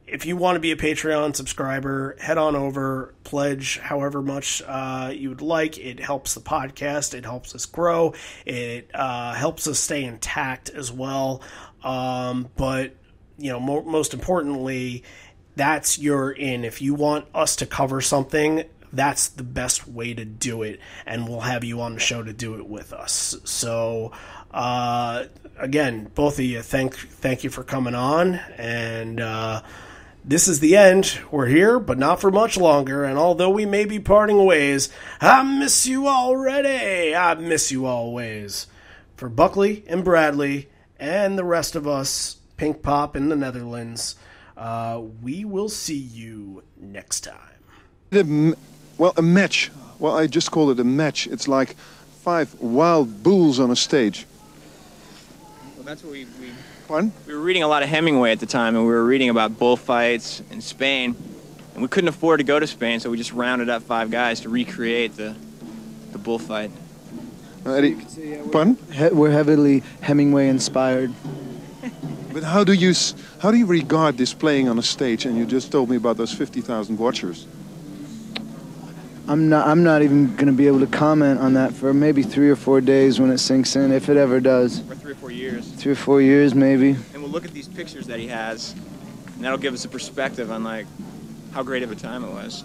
if you want to be a Patreon subscriber, head on over, pledge however much uh, you would like. It helps the podcast, it helps us grow, it uh, helps us stay intact as well. Um, but you know, mo- most importantly, that's your in. If you want us to cover something, that's the best way to do it, and we'll have you on the show to do it with us. So, uh, again, both of you, thank thank you for coming on, and uh, this is the end. We're here, but not for much longer. And although we may be parting ways, I miss you already. I miss you always. For Buckley and Bradley and the rest of us, Pinkpop in the Netherlands, uh, we will see you next time. The m- well, a match. Well, I just call it a match. It's like five wild bulls on a stage. Well, that's what we, we Pardon? we were reading a lot of Hemingway at the time, and we were reading about bullfights in Spain, and we couldn't afford to go to Spain, so we just rounded up five guys to recreate the the bullfight. Uh, Eddie, pardon? He- we're heavily Hemingway inspired. But how do you how do you regard this playing on a stage? And you just told me about those fifty thousand watchers. I'm not. I'm not even gonna be able to comment on that for maybe three or four days when it sinks in, if it ever does. For three or four years, Three or four years, maybe. and we'll look at these pictures that he has, and that'll give us a perspective on like how great of a time it was.